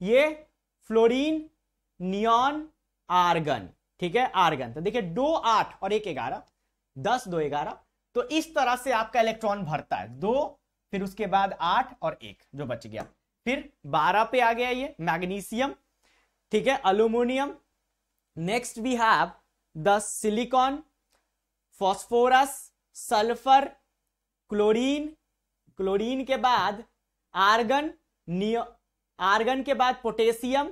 ये फ्लोरीन नियॉन आर्गन ठीक है? आर्गन तो देखिए, दो आठ और एक ग्यारह, दस दो ग्यारह तो इस तरह से आपका इलेक्ट्रॉन भरता है। दो, फिर उसके बाद आठ और एक, जो बच गया। फिर बारह पे आ गया ये मैग्नीशियम ठीक है aluminium next we have the silicon phosphorus sulphur chlorine chlorine के बाद आर्गन नियो आर्गन के बाद potassium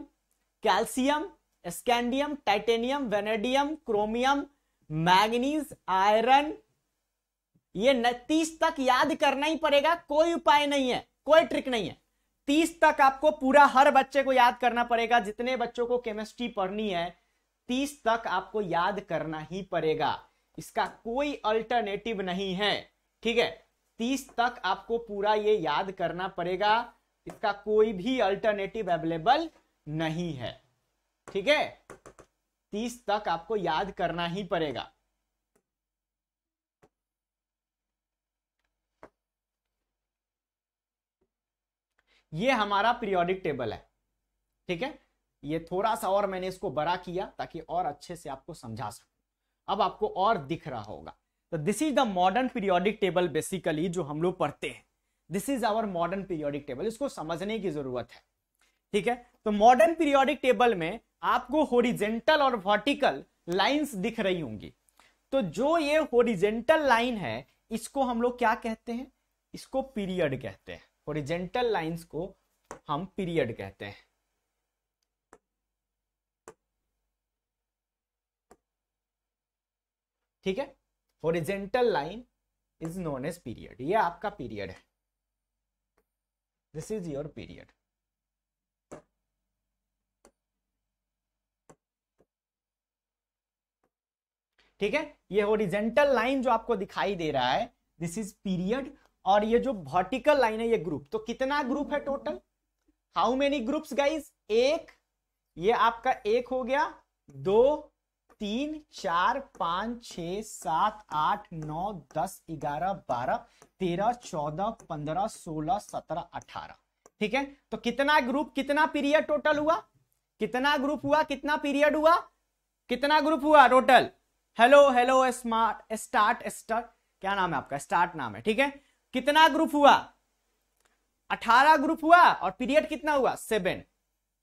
calcium scandium titanium vanadium chromium manganese iron ये तीस तक याद करना ही पड़ेगा, कोई उपाय नहीं है, कोई ट्रिक नहीं है। तीस तक आपको पूरा हर बच्चे को याद करना पड़ेगा, जितने बच्चों को केमिस्ट्री पढ़नी है, तीस तक आपको याद करना ही पड़ेगा। इसका कोई अल्टरनेटिव नहीं है, ठीक है? तीस तक आपको पूरा ये याद करना पड़ेगा, इसका कोई भी अल्टरनेटिव अवेलेबल नहीं है, ठीक है? तीस तक आपको याद करना ही पड़ेगा। ये हमारा पीरियोडिक टेबल है। ठीक है? ये थोड़ा सा और मैंने इसको बड़ा किया ताकि और अच्छे से आपको समझा सकूँ। अब आपको और दिख रहा होगा। तो this is the modern periodic table basically जो हम लोग पढ़ते हैं। This is our modern periodic table इसको समझने की ज़रूरत है। ठीक है? तो मॉडर्न पीरियोडिक टेबल में आपको होरिजेंटल और वर्टिकल लाइंस दिख रही होंगी। तो जो ये होरिजेंटल लाइन है, इसको हम लोग क्या कहते हैं? इसको पीरियड कहते हैं। होरिजेंटल लाइंस को हम पीरियड कहते हैं। ठीक है? Horizontal line is known as period ये आपका पीरियड है। दिस इज़ योर पीरियड ठीक है? ये होरिजेंटल लाइन जो आपको दिखाई दे रहा है दिस इज़ पीरियड और ये जो वर्टिकल लाइन है ये ग्रुप तो कितना ग्रुप है total how many groups guys एक, ये आपका एक हो गया, दो, तीन, चार, पाँच, छ, सात, आठ, नौ, दस, ग्यारह, बारह, तेरह, चौदह, पंद्रह, सोलह, सत्रह, अठारह। ठीक है? तो कितना ग्रुप कितना पीरियड टोटल हुआ? कितना ग्रुप हुआ? कितना पीरियड हुआ? कितना ग्रुप हुआ total hello hello smart start start क्या नाम है आपका? स्टार्ट नाम है, ठीक है? कितना ग्रुप हुआ? अठारह ग्रुप हुआ और पीरियड कितना हुआ? सेवन।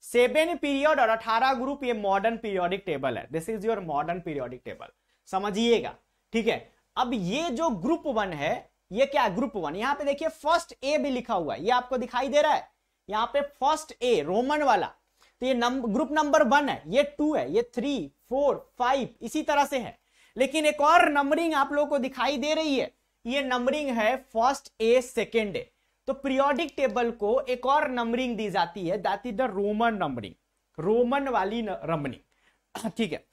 सेवन पीरियड और अठारह ग्रुप, ये मॉडर्न पीरियोडिक टेबल है। This is your modern periodic table समझिएगा। ठीक है? अब ये जो ग्रुप वन है, ये क्या ग्रुप वन यहाँ पे देखिए फ़र्स्ट ए भी लिखा हुआ है। ये आपको दिखाई दे रहा है। यहाँ पे फ़र्स्ट ए रोमन वाला। तो ये नंबर ग्रुप नंबर वन है। ये टू है, ये थ्री फोर फाइव इसी तरह से है। लेकिन एक और नंबरिंग आप लोगों को दिखाई दे रही है। ये नंबरिंग है फ़र्स्ट ए सेकेंड ए तो पीरियोडिक टेबल को एक और नंबरिंग दी जाती है that is the Roman numbering Roman वाली नंबरिंग ठीक है।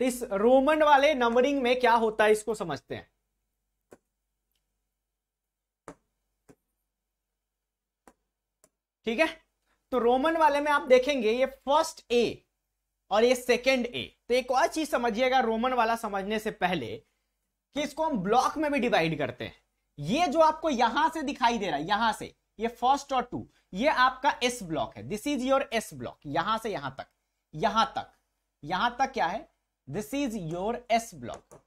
तो इस रोमन वाले नंबरिंग में क्या होता है, इसको समझते हैं। ठीक है? तो रोमन वाले में आप देखेंगे ये फ़र्स्ट ए और ये सेकेंड ए। तो एक और चीज़ समझिएगा रोमन वाला समझने से पहले कि इसको हम ब्लॉक में भी डिवाइड करते हैं। ये जो आपको यहाँ से दिखाई दे रहा है, यहाँ से, ये फ़र्स्ट और टू, ये आपका एस ब्लॉक है। This is your S block यहाँ से यहाँ तक यहाँ तक यहाँ तक क्या है? This is your S block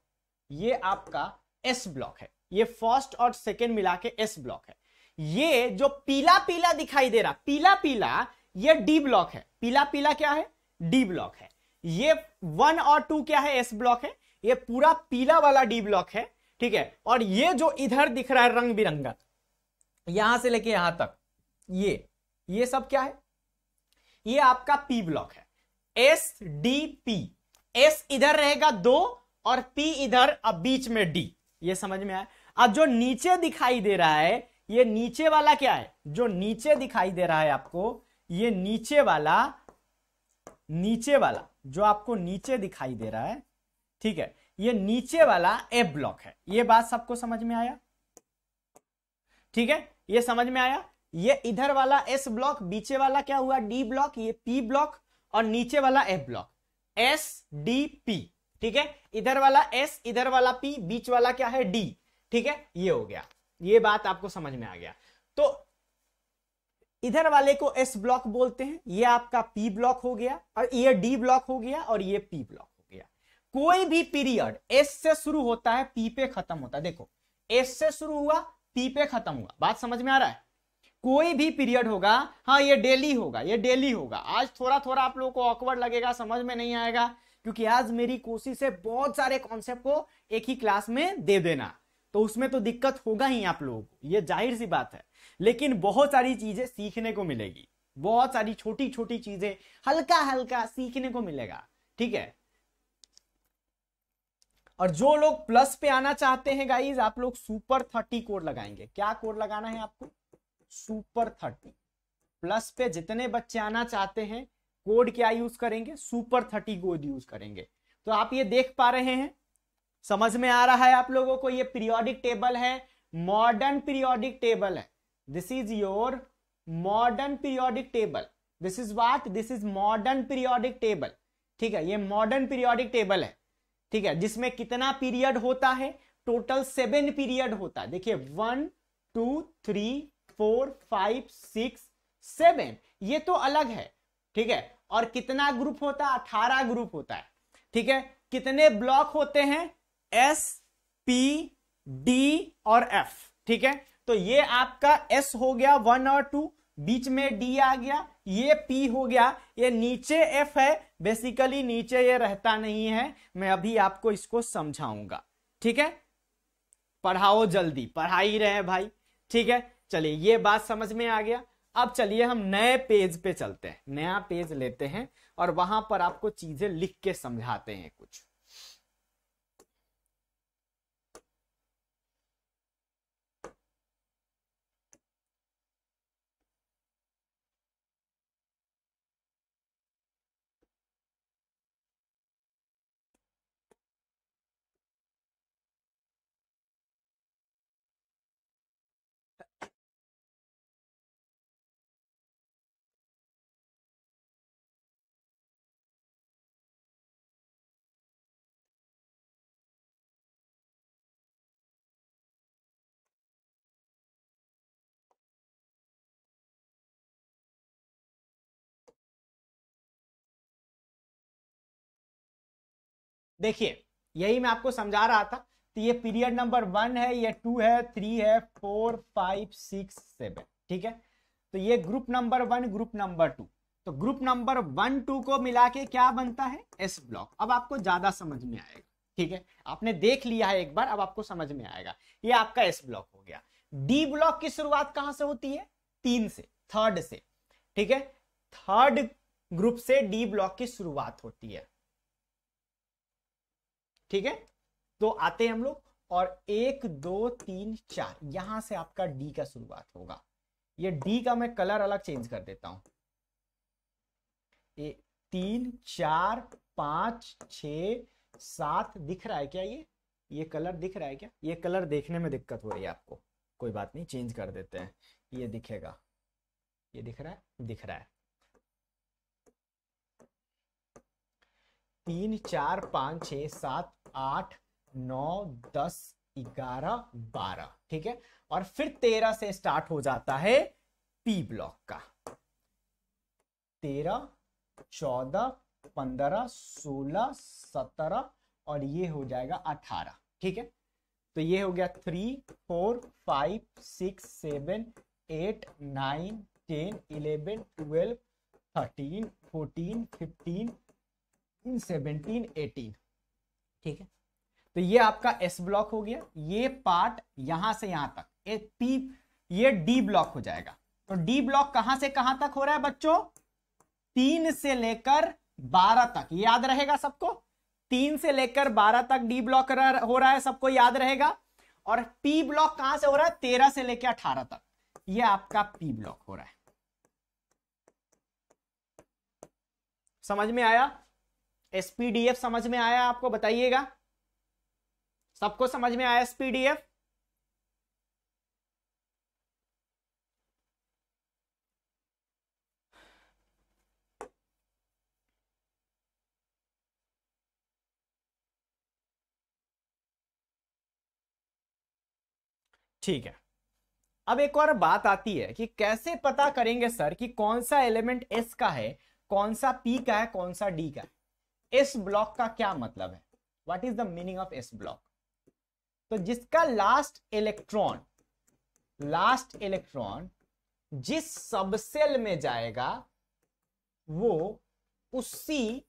ये आपका एस ब्लॉक है। ये फ़र्स्ट और सेकेंड मिला के एस ब्लॉक है। ये जो पीला पीला दिखाई दे रहा, पीला पीला, ये डी ब्लॉक है। पीला पीला क्या है? डी ब्लॉक है। ये वन और टू क्या है? एस ब्लॉक है। ये पूरा पीला वाला डी ब्लॉक है, ठीक है? और ये जो इधर दिख रहा है रंग बिरंगा, यहाँ से लेके यहाँ तक, ये ये सब क्या है? ये आपका पी ब्लॉक है। एस डी पी एस इधर रहेगा दो और पी इधर, अब बीच में डी ये समझ में आया? अब जो नीचे दिखाई दे रहा है ये नीचे वाला क्या है? जो नीचे दिखाई दे रहा है आपको, ये नीचे वाला नीचे वाला, जो आपको नीचे दिखाई दे रहा है, ठीक है, ये नीचे वाला ए ब्लॉक है। ये बात सबको समझ में आया? ठीक है, ये समझ में आया? ये इधर वाला एस ब्लॉक, बीचे वाला क्या हुआ? डी ब्लॉक, ये पी ब्लॉक और नीचे वाला F block. S, D, P, ठीक है? इधर वाला एस, इधर वाला पी, बीच वाला क्या है? डी, ठीक है? ये हो गया। ये बात आपको समझ में आ गया। तो इधर वाले को एस ब्लॉक बोलते हैं, ये आपका पी ब्लॉक हो गया, और ये डी ब्लॉक हो गया, और ये पी ब्लॉक हो गया। कोई भी पीरियड एस से शुरू होता है पी पे खत्म होता है। देखो एस से शुरू हुआ पी पे खत्म हुआ। बात समझ में आ रहा है? कोई भी पीरियड होगा हाँ ये डेली होगा, ये डेली होगा। आज थोड़ा थोड़ा आप लोगों को ऑकवर्ड लगेगा, समझ में नहीं आएगा, क्योंकि आज मेरी कोशिश है बहुत सारे कॉन्सेप्ट को एक ही क्लास में दे देना। तो उसमें तो दिक्कत होगा ही आप लोगों को, ये ज़ाहिर सी बात है। लेकिन बहुत सारी चीज़ें सीखने को मिलेगी। बहुत सारी छोटी छोटी चीज़ें हल्का हल्का सीखने को मिलेगा, ठीक है? और जो लोग प्लस पे आना चाहते हैं गाइज़ आप लोग सुपर थर्टी कोड लगाएँगे। क्या कोड लगाना है आपको? सुपर थर्टी प्लस पे जितने बच्चे आना चाहते हैं, कोड क्या यूज़ करेंगे? सुपर थर्टी कोड यूज़ करेंगे। तो आप ये देख पा रहे हैं समझ में आ रहा है आप लोगों को? ये पीरियोडिक टेबल है मॉडर्न पीरियोडिक टेबल है। This is your modern periodic table this is what this is modern periodic table ठीक है, ये मॉडर्न पीरियोडिक टेबल है। ठीक है, जिसमें कितना पीरियड होता है? टोटल सेवन पीरियड होता है। देखिए one two three four five six seven ये तो अलग है। ठीक है, और कितना ग्रुप होता? है अठारह ग्रुप होता है। ठीक है, कितने ब्लॉक होते हैं? एस पी डी और एफ़ ठीक है? तो ये आपका एस हो गया वन और टू बीच में डी आ गया, ये पी हो गया, ये नीचे एफ़ है बेसिकली नीचे ये रहता नहीं है, मैं अभी आपको इसको समझाऊँगा, ठीक है? पढ़ाओ जल्दी पढ़ा ही रहे भाई, ठीक है? चलिए, ये बात समझ में आ गया, अब चलिए हम नए पेज पे चलते हैं, नया पेज लेते हैं, और वहाँ पर आपको चीज़ें लिख के समझाते हैं कुछ। देखिए, यही मैं आपको समझा रहा था तो ये पीरियड नंबर वन है, ये टू है, थ्री है, फोर, फाइव, सिक्स, सेवन, ठीक है? तो ये group number one, group number two. तो ग्रुप नंबर वन, टू को मिला के क्या बनता है? एस ब्लॉक अब आपको ज़्यादा समझ में आएगा, ठीक है? आपने देख लिया है एक बार, अब आपको समझ में आएगा। ये आपका एस ब्लॉक हो गया। डी ब्लॉक की शुरुआत कहाँ से होती है? तीन से थर्ड से, ठीक है? थर्ड ग्रुप से डी ब्लॉक की शुरुआत होती है। ठीक है? तो आते हैं हम लोग और एक दो तीन चार। यहाँ से आपका डी का शुरुआत होगा। ये डी का मैं कलर अलग चेंज कर देता हूँ। ए, तीन चार पाँच छ सात दिख रहा है क्या ये? ये कलर दिख रहा है क्या? ये कलर देखने में दिक्कत हो रही है आपको। कोई बात नहीं चेंज कर देते हैं। ये दिखेगा। ये दिख रहा है? दिख रहा है। तीन, चार, पाँच, छ, सात, आठ, नौ, दस, ग्यारह, बारह। ठीक है? और फिर तेरह से स्टार्ट हो जाता है पी ब्लॉक का। तेरह, चौदह, पंद्रह, सोलह, सत्रह और ये हो जाएगा अठारह। ठीक है? तो ये हो गया three four five six seven eight nine ten eleven twelve thirteen fourteen fifteen seventeen eighteen ठीक है? तो ये आपका एस ब्लॉक हो गया। ये पार्ट यहाँ से यहाँ तक। ए पी ये डी ब्लॉक हो जाएगा। तो डी ब्लॉक कहाँ से कहाँ तक हो रहा है बच्चों? तीन से लेकर बारह तक। याद रहेगा सबको? तीन से लेकर बारह तक डी ब्लॉक हो रहा है सबको याद रहेगा। और पी ब्लॉक कहाँ से हो रहा है? तेरह से लेकर अठारह तक। ये आपका पी ब्लॉक हो रहा है। समझ में आया? एसपीडीएफ समझ में आया आपको? बताइएगा। सबको समझ में आया एसपीडीएफ ठीक है। अब एक और बात आती है कि कैसे पता करेंगे, सर, कि कौन सा एलिमेंट एस का है, कौन सा पी का है, कौन सा डी का है? एस ब्लॉक का क्या मतलब है? What is the meaning of S block तो जिसका लास्ट इलेक्ट्रॉन लास्ट इलेक्ट्रॉन जिस सबसेल में जाएगा, वो उसी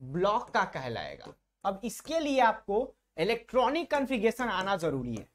ब्लॉक का कहलाएगा। अब इसके लिए आपको इलेक्ट्रॉनिक कन्फिगेशन आना ज़रूरी है,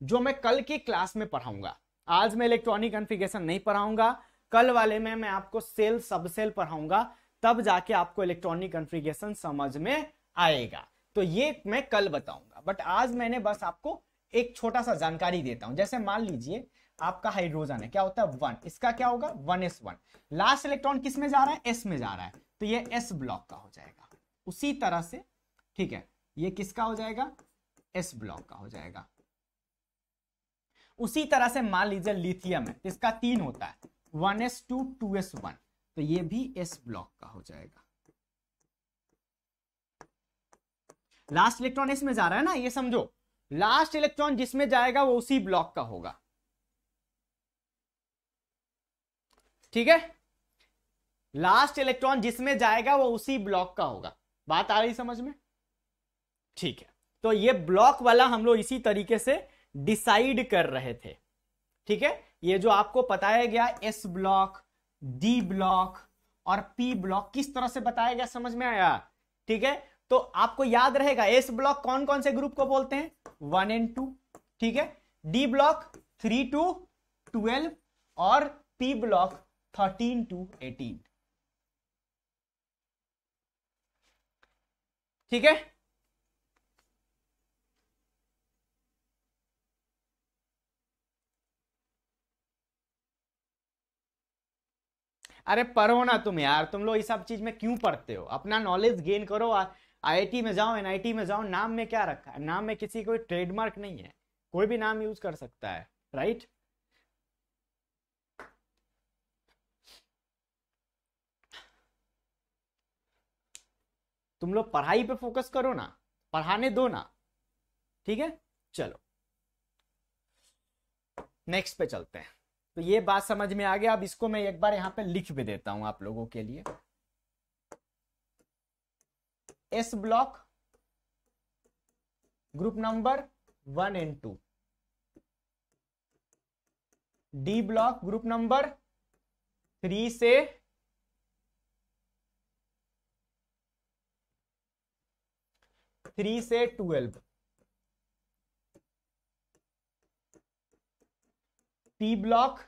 जो मैं कल की क्लास में पढ़ाऊँगा। आज मैं इलेक्ट्रॉनिक कन्फिगेशन नहीं पढ़ाऊँगा, कल वाले में मैं आपको सेल सबसेल पढ़ाऊँगा। तब जाके आपको इलेक्ट्रॉनिक कन्फिगेशन समझ में आएगा। तो ये मैं कल बताऊँगा। बट आज मैंने बस आपको एक छोटा सा जानकारी देता हूँ। जैसे मान लीजिए, आपका हाइड्रोजन है, क्या होता है? वन इसका क्या होगा? One S one last electron किसमें जा रहा है? एस में जा रहा है। तो ये एस ब्लॉक का हो जाएगा। उसी तरह से, ठीक है, ये किसका हो जाएगा? एस ब्लॉक का हो जाएगा। उसी तरह से मान लीजिए लिथियम है इसका तीन होता है। One S two two S one तो ये भी एस ब्लॉक का हो जाएगा। लास्ट इलेक्ट्रॉन इसमें जा रहा है ना, ये समझो। लास्ट इलेक्ट्रॉन जिसमें जाएगा वो उसी ब्लॉक का होगा। ठीक है? लास्ट इलेक्ट्रॉन जिसमें जाएगा वो उसी ब्लॉक का होगा। बात आ रही समझ में? ठीक है। तो ये ब्लॉक वाला हम लोग इसी तरीके से डिसाइड कर रहे थे। ठीक है? ये जो आपको बताया गया एस ब्लॉक डी ब्लॉक और पी ब्लॉक किस तरह से बताया गया, समझ में आया? ठीक है? तो आपको याद रहेगा एस ब्लॉक कौन कौन से ग्रुप को बोलते हैं? वन एंड टू ठीक है? D block three to twelve और P block thirteen to eighteen ठीक है? अरे पढ़ो ना तुम यार, तुम लोग इस सब चीज़ में क्यों पढ़ते हो? अपना नॉलेज गेन करो आईआईटी में जाओ एनआईटी में जाओ, नाम में क्या रखा है? नाम में किसी कोई ट्रेडमार्क नहीं है। कोई भी नाम यूज़ कर सकता है राइट तुम लोग पढ़ाई पे फोकस करो ना, पढ़ाने दो ना, ठीक है? चलो। नेक्स्ट पे चलते हैं। तो ये बात समझ में आ गया। अब इसको मैं एक बार यहाँ पे लिख भी देता हूँ आप लोगों के लिए। S block group number one and two D block group number three से थ्री से ट्वेल्व पी ब्लॉक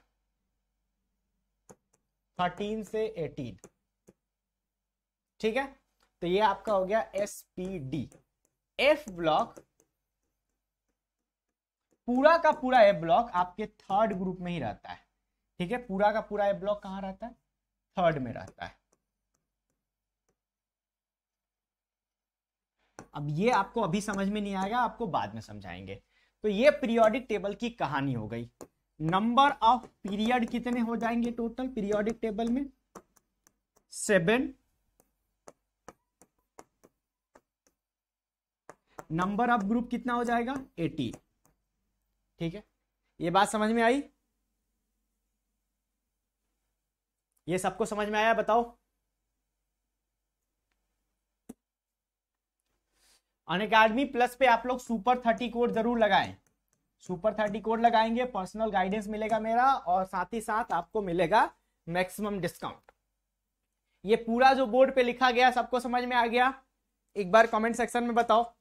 थर्टीन से एटीन ठीक है? तो ये आपका हो गया S P D F block पूरा का पूरा एफ़ ब्लॉक आपके थर्ड ग्रुप में ही रहता है. ठीक है? पूरा का पूरा एफ़ ब्लॉक कहाँ रहता है? थर्ड में रहता है. अब ये आपको अभी समझ में नहीं आएगा, आपको बाद में समझाएँगे. तो ये पीरियोडिक टेबल की कहानी हो गई. नंबर ऑफ़ पीरियड कितने हो जाएँगे टोटल पीरियोडिक टेबल में? सेवन। नंबर ऑफ़ ग्रुप कितना हो जाएगा? एटी। ठीक है? ये बात समझ में आई? ये सबको समझ में आया? बताओ। अन अकेडमी प्लस पे आप लोग सुपर थर्टी कोड ज़रूर लगाएँ। सुपर थर्टी कोड लगाएँगे पर्सनल गाइडेंस मिलेगा मेरा और साथ ही साथ आपको मिलेगा मैक्सिमम डिस्काउंट ये पूरा जो बोर्ड पे लिखा गया, सबको समझ में आ गया? एक बार कमेंट सेक्शन में बताओ।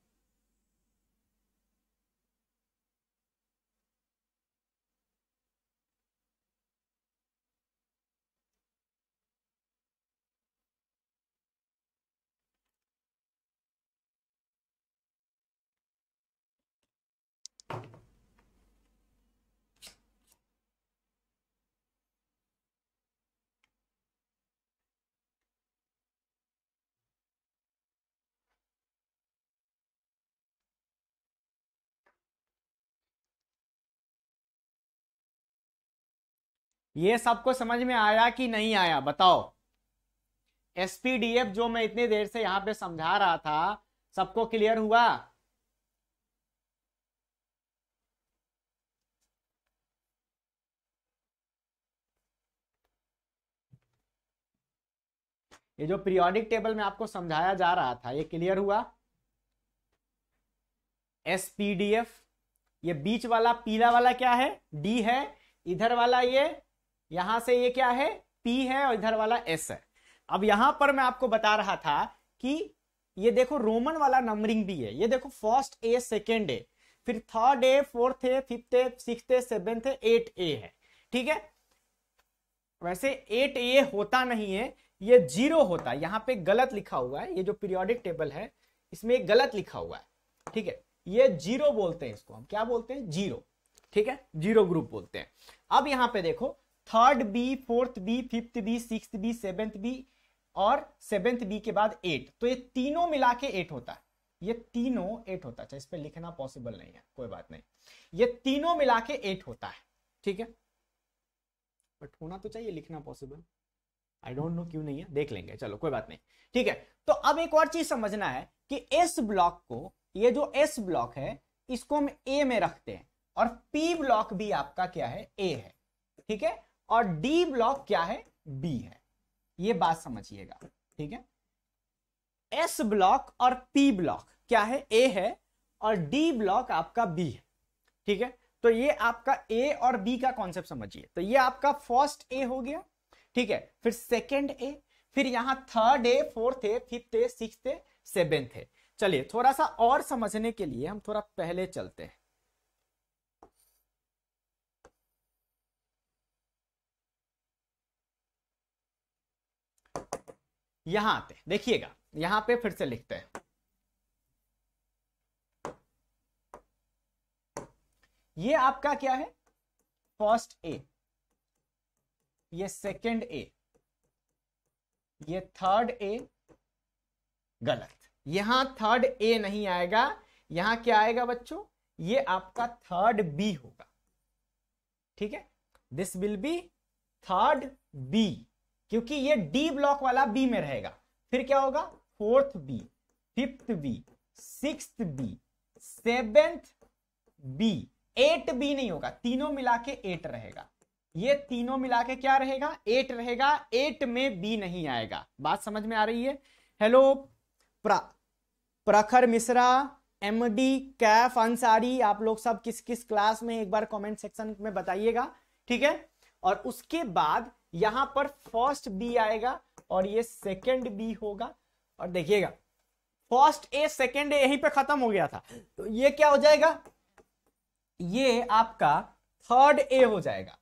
ये सबको समझ में आया कि नहीं आया? बताओ। एसपीडीएफ जो मैं इतनी देर से यहाँ पे समझा रहा था, सबको क्लियर हुआ? ये जो पीरियोडिक टेबल में आपको समझाया जा रहा था, ये क्लियर हुआ? एसपीडीएफ ये बीच वाला, पीला वाला क्या है? डी है। इधर वाला ये यहाँ से ये क्या है? पी है और इधर वाला एस है। अब यहाँ पर मैं आपको बता रहा था कि ये देखो रोमन वाला नंबरिंग भी है। ये देखो फ़र्स्ट ए सेकेंड ए फिर third A fourth A fifth A six A seventh eight A है। ठीक है? वैसे एट ए होता नहीं है, ये ज़ीरो होता है। यहाँ पे गलत लिखा हुआ है, ये जो पीरियोडिक टेबल है, इसमें एक गलत लिखा हुआ है। ठीक है? ये ज़ीरो बोलते हैं इसको। हम क्या बोलते हैं? ज़ीरो ठीक है? ज़ीरो ग्रुप बोलते हैं। अब यहाँ पे देखो third B fourth B fifth B six B seventh B और सेवेंथ बी के बाद एट। तो ये तीनों मिला के एट होता है। ये तीनों एट होता है। अच्छा, इस पर लिखना पॉसिबल नहीं है। कोई बात नहीं। ये तीनों मिला के एट होता है। ठीक है? बट होना तो चाहिए लिखना पॉसिबल। आई डोंट नो क्यों नहीं है। देख लेंगे। चलो कोई बात नहीं। ठीक है? तो अब एक और चीज़ समझना है कि एस ब्लॉक को ये जो एस ब्लॉक है इसको हम ए में रखते हैं। और पी ब्लॉक भी आपका क्या है? ए है। ठीक है? और डी ब्लॉक क्या है? बी है। ये बात समझिएगा, ठीक है? एस ब्लॉक और पी ब्लॉक क्या है? ए है और डी ब्लॉक आपका बी है, ठीक है? तो ये आपका ए और बी का कॉन्सेप्ट समझिए। तो ये आपका फ़र्स्ट ए हो गया, ठीक है? फिर सेकेंड ए फिर यहाँ third A fourth A fifth A six A seventh A चलिए, थोड़ा सा और समझने के लिए हम थोड़ा पहले चलते हैं। यहाँ आते हैं। देखिएगा, यहाँ पे फिर से लिखते हैं। ये आपका क्या है? फ़र्स्ट ए ये सेकंड ए ये थर्ड ए गलत। यहाँ थर्ड ए नहीं आएगा। यहाँ क्या आएगा बच्चों? ये आपका थर्ड बी होगा। ठीक है? This will be third B क्योंकि ये डी ब्लॉक वाला बी में रहेगा। फिर क्या होगा? Fourth B fifth B six B seventh B eight B नहीं होगा। तीनों मिला के एट रहेगा। ये तीनों मिला के क्या रहेगा? एट रहेगा। एट में बी नहीं आएगा। बात समझ में आ रही है? हेलो प्रा, प्रखर मिश्रा एमडी कैफ अंसारी आप लोग सब किस किस क्लास में एक बार कमेंट सेक्शन में बताइएगा। ठीक है? और उसके बाद यहाँ पर फ़र्स्ट बी आएगा और ये सेकंड बी होगा। और देखिएगा, फ़र्स्ट ए, सेकंड ए यहीं पे खत्म हो गया था। तो ये क्या हो जाएगा? ये आपका थर्ड ए हो जाएगा।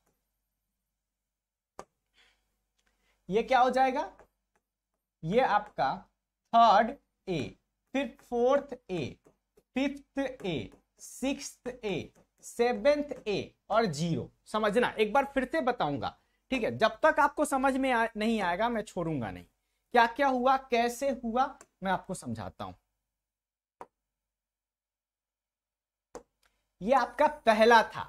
ये क्या हो जाएगा? ये आपका थर्ड ए, फिर fourth A, fifth A six A, seventh A और ज़ीरो। समझना, एक बार फिर से बताऊँगा। ठीक है जब तक आपको समझ में आ, नहीं आएगा मैं छोड़ूँगा नहीं। क्या क्या हुआ कैसे हुआ मैं आपको समझाता हूँ। ये आपका पहला था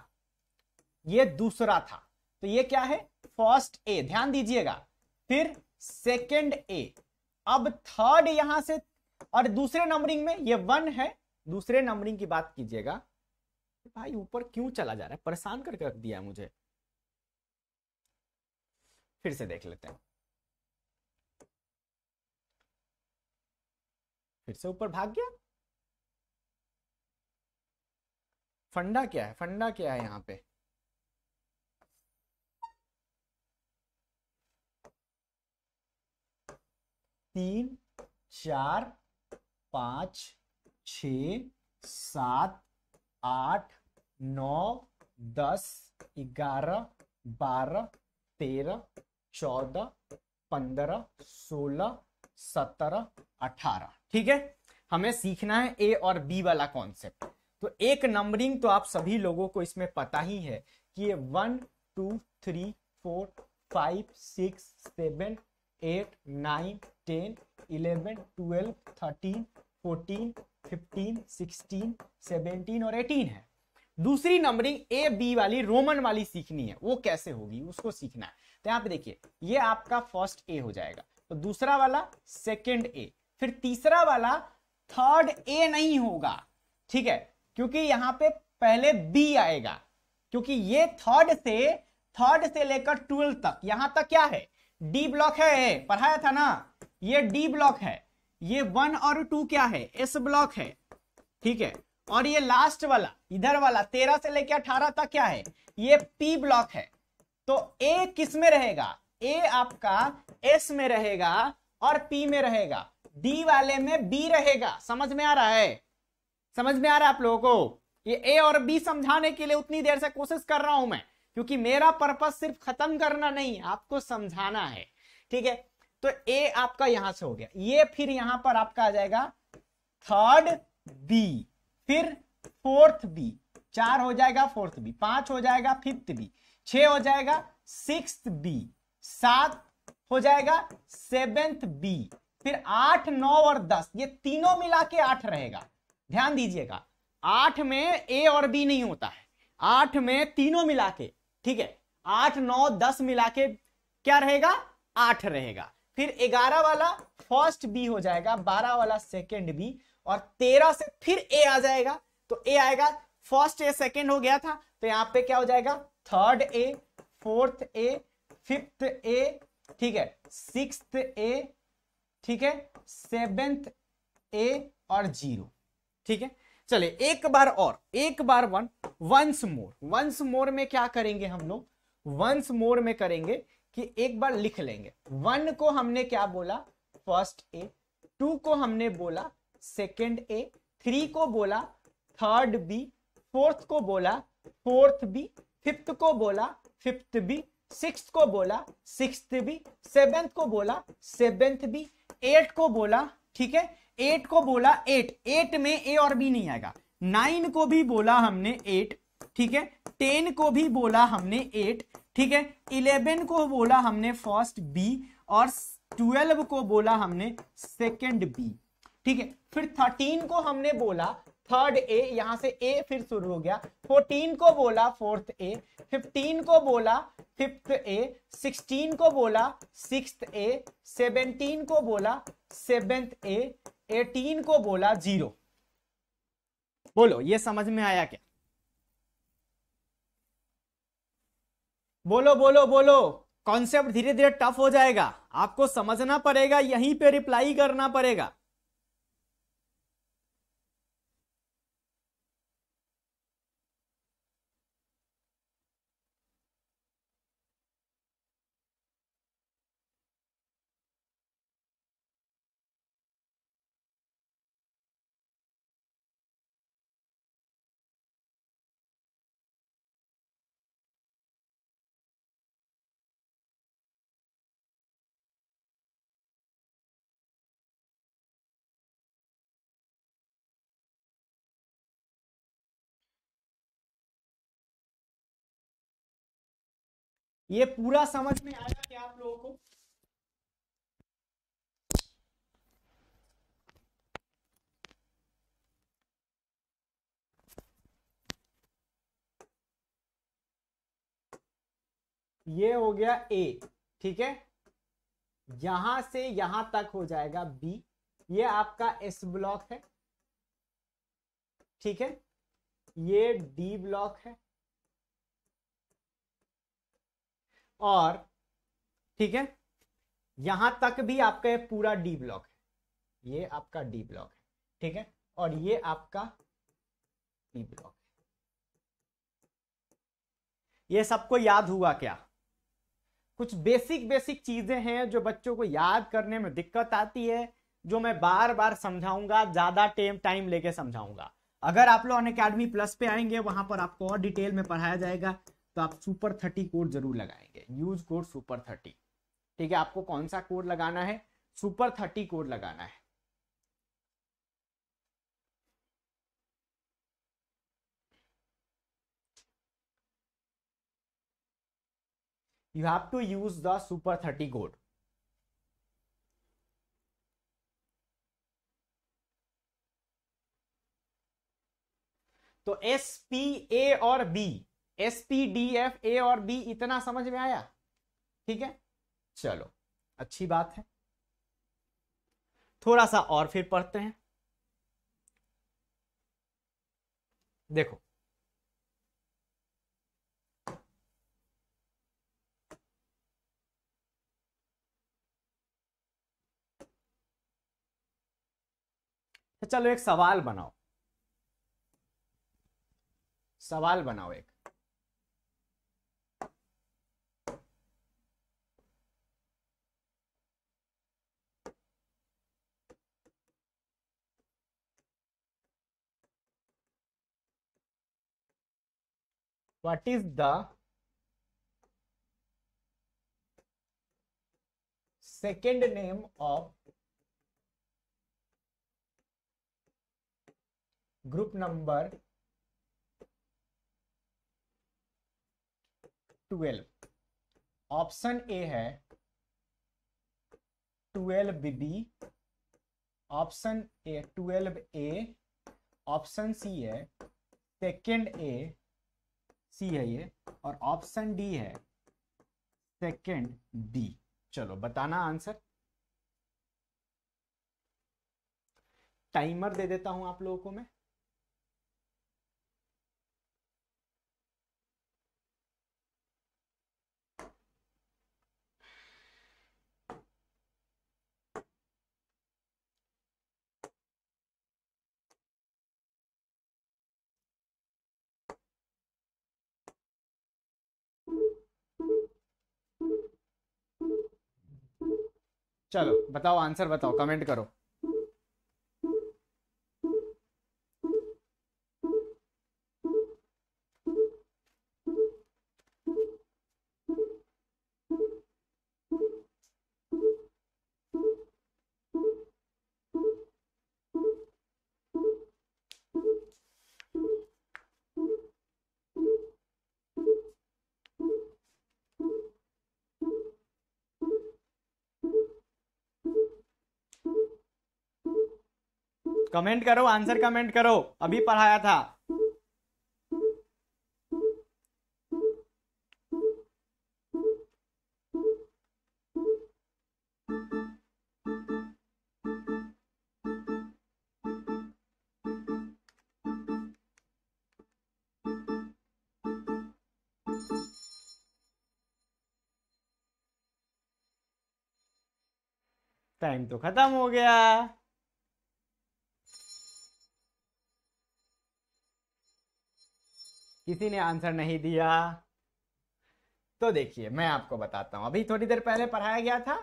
ये दूसरा था तो ये क्या है? फ़र्स्ट ए ध्यान दीजिएगा। फिर सेकंड ए अब थर्ड यहाँ से और दूसरे नंबरिंग में ये वन है दूसरे नंबरिंग की बात कीजिएगा। भाई ऊपर क्यों चला जा रहा है? परेशान करके रख दिया मुझे। फिर से देख लेते हैं। फिर से ऊपर भाग गया। फंडा क्या है? फंडा क्या है यहाँ पे? तीन, चार, पाँच, छ, सात, आठ, नौ, दस, ग्यारह, बारह, तेरह चौदह, पंद्रह, सोलह, सत्रह, अठारह। ठीक है? हमें सीखना है ए और बी वाला कॉन्सेप्ट तो एक नंबरिंग तो आप सभी लोगों को इसमें पता ही है कि ये one two three four five six seven eight nine ten eleven twelve thirteen fourteen fifteen sixteen seventeen और एटीन है। दूसरी नंबरिंग ए बी वाली रोमन वाली सीखनी है। वो कैसे होगी? उसको सीखना है। तो यहाँ पे देखिए, ये आपका फ़र्स्ट ए हो जाएगा। तो दूसरा वाला सेकंड ए फिर तीसरा वाला थर्ड ए नहीं होगा। ठीक है? क्योंकि यहाँ पे पहले बी आएगा। क्योंकि ये थर्ड से थर्ड से लेकर ट्वेल्थ तक, यहाँ तक क्या है? डी ब्लॉक है। पढ़ाया था ना? ये डी ब्लॉक है। ये वन और टू क्या है? एस ब्लॉक है। ठीक है? और ये लास्ट वाला, इधर वाला, तेरह से लेकर अठारह तक क्या है? ये पी ब्लॉक है। तो ए किसमें रहेगा? ए आपका एस में रहेगा और पी में रहेगा। डी वाले में बी रहेगा। समझ में आ रहा है? समझ में आ रहा है आप लोगों को? ये ए और बी समझाने के लिए उतनी देर से कोशिश कर रहा हूँ मैं, क्योंकि मेरा पर्पज सिर्फ़ खत्म करना नहीं, आपको समझाना है। ठीक है? तो ए आपका यहाँ से हो गया। ये फिर यहाँ पर आपका आ जाएगा। थर्ड बी फिर फोर्थ बी चार हो जाएगा फोर्थ बी पाँच हो जाएगा फिफ्थ बी छ हो जाएगा सिक्स बी सात हो जाएगा सेवेंथ बी फिर आठ, नौ और दस, ये तीनों मिला के आठ रहेगा। ध्यान दीजिएगा, आठ में ए और बी नहीं होता है। आठ में तीनों मिला के, ठीक है, आठ, नौ, दस मिला के क्या रहेगा? आठ रहेगा। फिर ग्यारह वाला फ़र्स्ट बी हो जाएगा, बारह वाला सेकेंड बी और तेरह से फिर ए आ जाएगा। तो ए आएगा, फ़र्स्ट ए सेकेंड हो गया था तो यहाँ पे क्या हो जाएगा? Third A, fourth A, fifth A, ठीक है सिक्स ए, ठीक है, सेवेंथ ए और ज़ीरो, ठीक है। चले एक बार और, एक बार one once more once more में क्या करेंगे हम लोग? वंस मोर में करेंगे कि एक बार लिख लेंगे। वन को हमने क्या बोला? फ़र्स्ट ए टू को हमने बोला सेकेंड ए थ्री को बोला थर्ड बी फोर्थ को बोला फोर्थ बी फिफ्थ को बोला, फिफ्थ बी सिक्स को बोला सिक्स बी सेवेंथ को बोला सेवेंथ बी एट को बोला, ठीक है? एट को बोला, एट। एट में ए और बी नहीं आएगा। नाइन को भी बोला हमने एट, ठीक है? टेन को भी बोला हमने एट, ठीक है? इलेवन को बोला हमने फ़र्स्ट बी और ट्वेल्व को बोला हमने सेकेंड बी, ठीक है? फिर थर्टीन को हमने बोला थर्ड ए यहाँ से ए फिर शुरू हो गया। फोर्टीन को बोला फोर्थ ए फिफ्टीन को बोला फिफ्थ ए सिक्सटीन को बोला सिक्स ए सेवेंटीन को बोला सेवेंथ ए एटीन को बोला ज़ीरो बोलो, ये समझ में आया क्या? बोलो बोलो बोलो। कॉन्सेप्ट धीरे धीरे टफ हो जाएगा। आपको समझना पड़ेगा, यहीं पे रिप्लाई करना पड़ेगा। ये पूरा समझ में आया क्या आप लोगों को? ये हो गया ए ठीक है? यहाँ से यहाँ तक हो जाएगा बी ये आपका एस ब्लॉक है, ठीक है? ये डी ब्लॉक है। और, ठीक है? यहाँ तक भी आपका पूरा डी ब्लॉक है। ये आपका डी ब्लॉक है, ठीक है? और ये आपका डी ब्लॉक है। ये सबको याद हुआ क्या? कुछ बेसिक बेसिक चीज़ें हैं जो बच्चों को याद करने में दिक्कत आती है, जो मैं बार बार समझाऊँगा, ज़्यादा टाइम टाइम लेके समझाऊँगा। अगर आप लोग अन अकेडमी प्लस पे आएँगे, वहाँ पर आपको और डिटेल में पढ़ाया जाएगा। तो आप सुपर थर्टी कोड ज़रूर लगाएँगे। यूज़ कोड सुपर थर्टी ठीक है, आपको कौन सा कोड लगाना है? सुपर थर्टी कोड लगाना है। You have to use the super 30 code तो एस पी ए और B S P D F A और बी इतना समझ में आया? ठीक है? चलो, अच्छी बात है। थोड़ा सा और फिर पढ़ते हैं। देखो। तो चलो एक सवाल बनाओ। सवाल बनाओ एक। What is the second name of group number 12 option A है 12 B option A 12 A option C है सेकेंड ए सी है ये और ऑप्शन डी है सेकंड बी चलो, बताना आंसर टाइमर दे देता हूँ आप लोगों को मैं. चलो बताओ आंसर बताओ कमेंट करो। कमेंट करो आंसर कमेंट करो। अभी पढ़ाया था। टाइम तो खत्म हो गया। किसी ने आंसर नहीं दिया। तो देखिए, मैं आपको बताता हूँ। अभी थोड़ी देर पहले पढ़ाया गया था,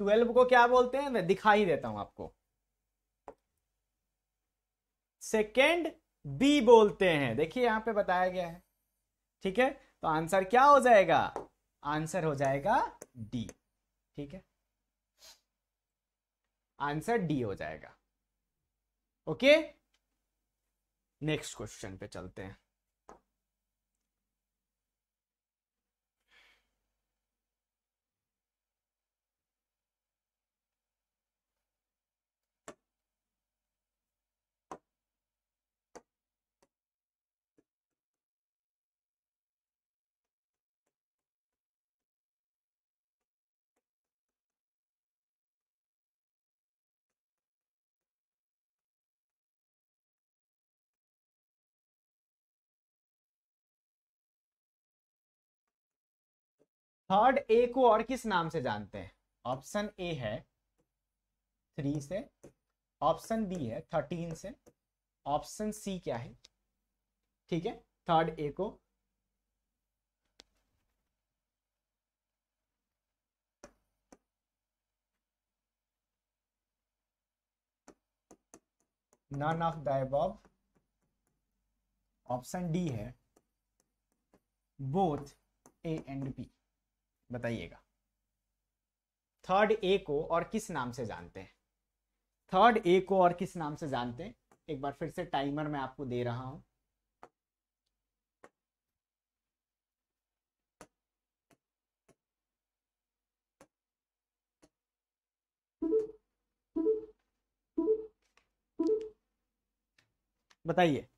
ट्वेल्व को क्या बोलते हैं? मैं दिखाई देता हूँ आपको। सेकेंड बी बोलते हैं। देखिए, यहाँ पे बताया गया है। ठीक है? तो आंसर क्या हो जाएगा? आंसर हो जाएगा डी। ठीक है? आंसर डी हो जाएगा। ओके? नेक्स्ट क्वेश्चन पे चलते हैं। थर्ड ए को और किस नाम से जानते हैं? ऑप्शन ए है थ्री से। ऑप्शन बी है थर्टीन से। ऑप्शन सी क्या है? ठीक है थर्ड ए को। None of the option D है बोथ ए एंड बी बताइएगा। थर्ड ए को और किस नाम से जानते हैं? थर्ड ए को और किस नाम से जानते हैं? एक बार फिर से टाइमर मैं आपको दे रहा हूँ। बताइए।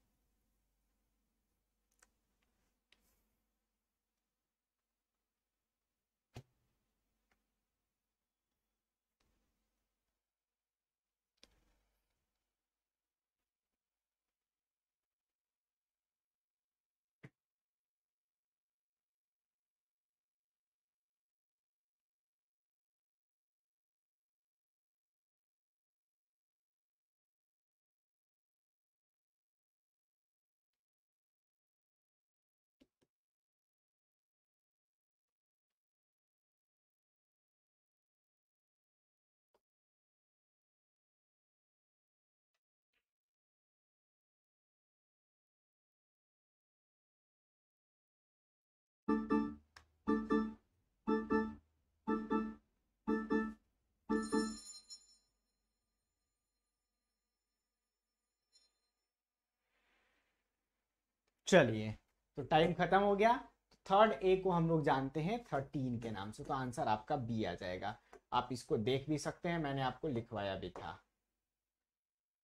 चलिए तो टाइम खत्म हो गया। थर्ड ए को हम लोग जानते हैं थर्टीन के नाम से। तो आंसर आपका बी आ जाएगा। आप इसको देख भी सकते हैं, मैंने आपको लिखवाया भी था।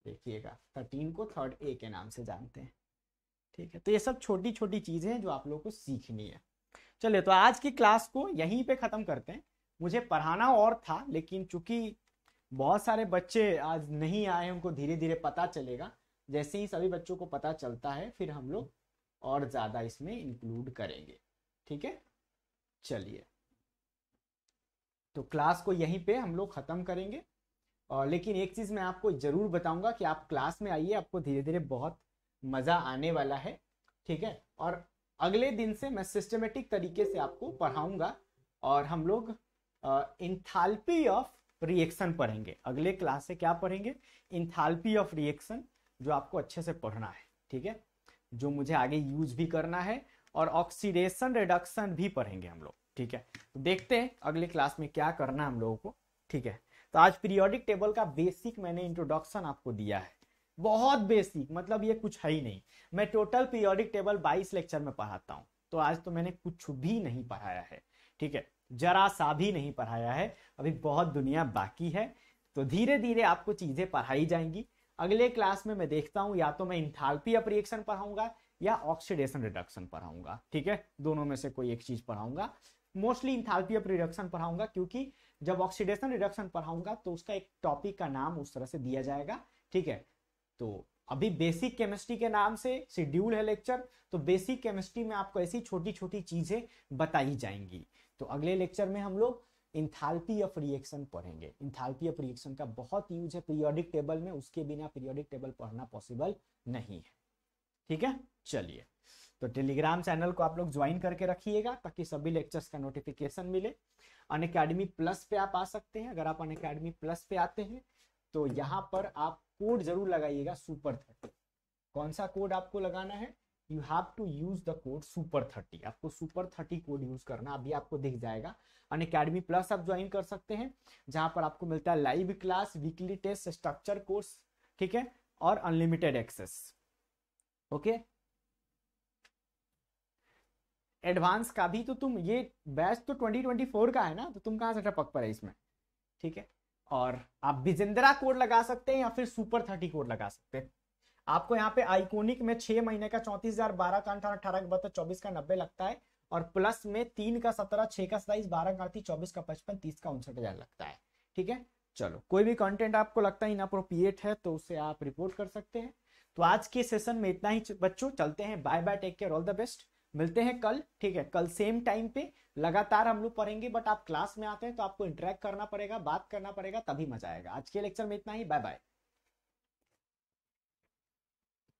देखिएगा थर्टीन को थर्ड ए के नाम से जानते हैं। ठीक है तो ये सब छोटी छोटी चीज़ें हैं जो आप लोग को सीखनी है। चलिए तो आज की क्लास को यहीं पे खत्म करते हैं। मुझे पढ़ाना और था, लेकिन चूँकि बहुत सारे बच्चे आज नहीं आए उनको धीरे धीरे पता चलेगा। जैसे ही सभी बच्चों को पता चलता है, फिर हम लोग और ज़्यादा इसमें इंक्लूड करेंगे। ठीक है? चलिए। तो क्लास को यहीं पे हम लोग ख़त्म करेंगे। और लेकिन एक चीज़ मैं आपको ज़रूर बताऊँगा कि आप क्लास में आइए, आपको धीरे धीरे बहुत मज़ा आने वाला है। ठीक है? और अगले दिन से मैं सिस्टमेटिक तरीके से आपको पढ़ाऊँगा और हम लोग इंथाल्पी ऑफ़ रिएक्शन पढ़ेंगे। अगले क्लास से क्या पढ़ेंगे? इंथाल्पी ऑफ़ रिएक्शन जो आपको अच्छे से पढ़ना है। ठीक है? जो मुझे आगे यूज़ भी करना है और ऑक्सीडेशन रिडक्शन भी पढ़ेंगे हम लोग, ठीक है? तो देखते हैं अगले क्लास में क्या करना है हम लोगों को, ठीक है? तो आज पीरियोडिक टेबल का बेसिक मैंने इंट्रोडक्शन आपको दिया है। बहुत बेसिक मतलब ये कुछ है ही नहीं। मैं टोटल पीरियोडिक टेबल 22 लेक्चर में पढ़ाता हूँ। तो आज तो मैंने कुछ भी नहीं पढ़ाया है, ठीक है? जरा सा भी नहीं पढ़ाया है। अभी बहुत दुनिया बाकी है तो धीरे धीरे आपको चीज़ें पढ़ाई जाएँगी। अगले क्लास में मैं देखता हूँ, या तो मैं इंथाल्पी ऑफ़ रिएक्शन पढ़ाऊँगा, या ऑक्सीडेशन रिडक्शन पढ़ाऊँगा, ठीक है? दोनों में से कोई एक चीज़ पढ़ाऊँगा। मोस्टली इंथाल्पी रिडक्शन पढ़ाऊँगा, क्योंकि जब ऑक्सीडेशन रिडक्शन पढ़ाऊँगा तो उसका एक टॉपिक का नाम उस तरह से दिया जाएगा, ठीक है? तो अभी बेसिक केमिस्ट्री के नाम से शेड्यूल है लेक्चर तो बेसिक केमिस्ट्री में आपको ऐसी छोटी छोटी चीज़ें बताई जाएँगी। तो अगले लेक्चर में हम लोग इंथाल्पी ऑफ़ रिएक्शन पढ़ेंगे। इंथाल्पी ऑफ़ रिएक्शन का बहुत यूज़ है। पीरियोडिक टेबल में उसके बिना पीरियोडिक टेबल पढ़ना पॉसिबल नहीं है। ठीक है? चलिए। तो टेलीग्राम चैनल को आप लोग ज्वाइन करके रखिएगा ताकि सभी लेक्चर्स का नोटिफिकेशन मिले। अन अकेडमी प्लस पे आप आ सकते हैं। अगर आप अन अकेडमी प्लस पे आते हैं तो यहाँ पर आप कोड ज़रूर लगाइएगा सुपर थर्टी कौन सा कोड आपको लगाना है? You have to use the code super thirty आपको सुपर थर्टी कोड यूज़ करना अभी आपको दिख जाएगा। अन अकेडमी प्लस आप ज्वाइन कर सकते हैं, जहाँ पर आपको मिलता है live class weekly test structure course ठीक है? और अनलिमिटेड एक्सेस ओके? एडवांस का भी तो तुम ये बैच तो 2024 का है ना तो तुम कहाँ से टपक पर है इसमें? ठीक है? और आप बिजेंद्रा कोड लगा सकते हैं या फिर सुपर थर्टी कोड लगा सकते हैं। आपको यहाँ पे आइकोनिक में छह महीने का चौंतीस हज़ार बारह का अंठारह, अठारह का बहत्तर चौबीस का नब्बे लगता है। और प्लस में तीन का सत्रह, छह का सताइस बारह का अड़तीस, चौबीस का पचपन, तीस का उनसठ हज़ार लगता है। ठीक है? चलो, कोई भी कंटेंट आपको लगता है इनअप्रोप्रिएट है तो उसे आप रिपोर्ट कर सकते हैं। तो आज के सेशन में इतना ही बच्चों, चलते हैं। Bye bye take care all the best मिलते हैं कल, ठीक है? कल सेम टाइम पे। लगातार हम लोग पढ़ेंगे बट आप क्लास में आते हैं तो आपको इंटरेक्ट करना पड़ेगा, बात करना पड़ेगा, तभी मज़ा आएगा। आज के लेक्चर में इतना ही। Bye bye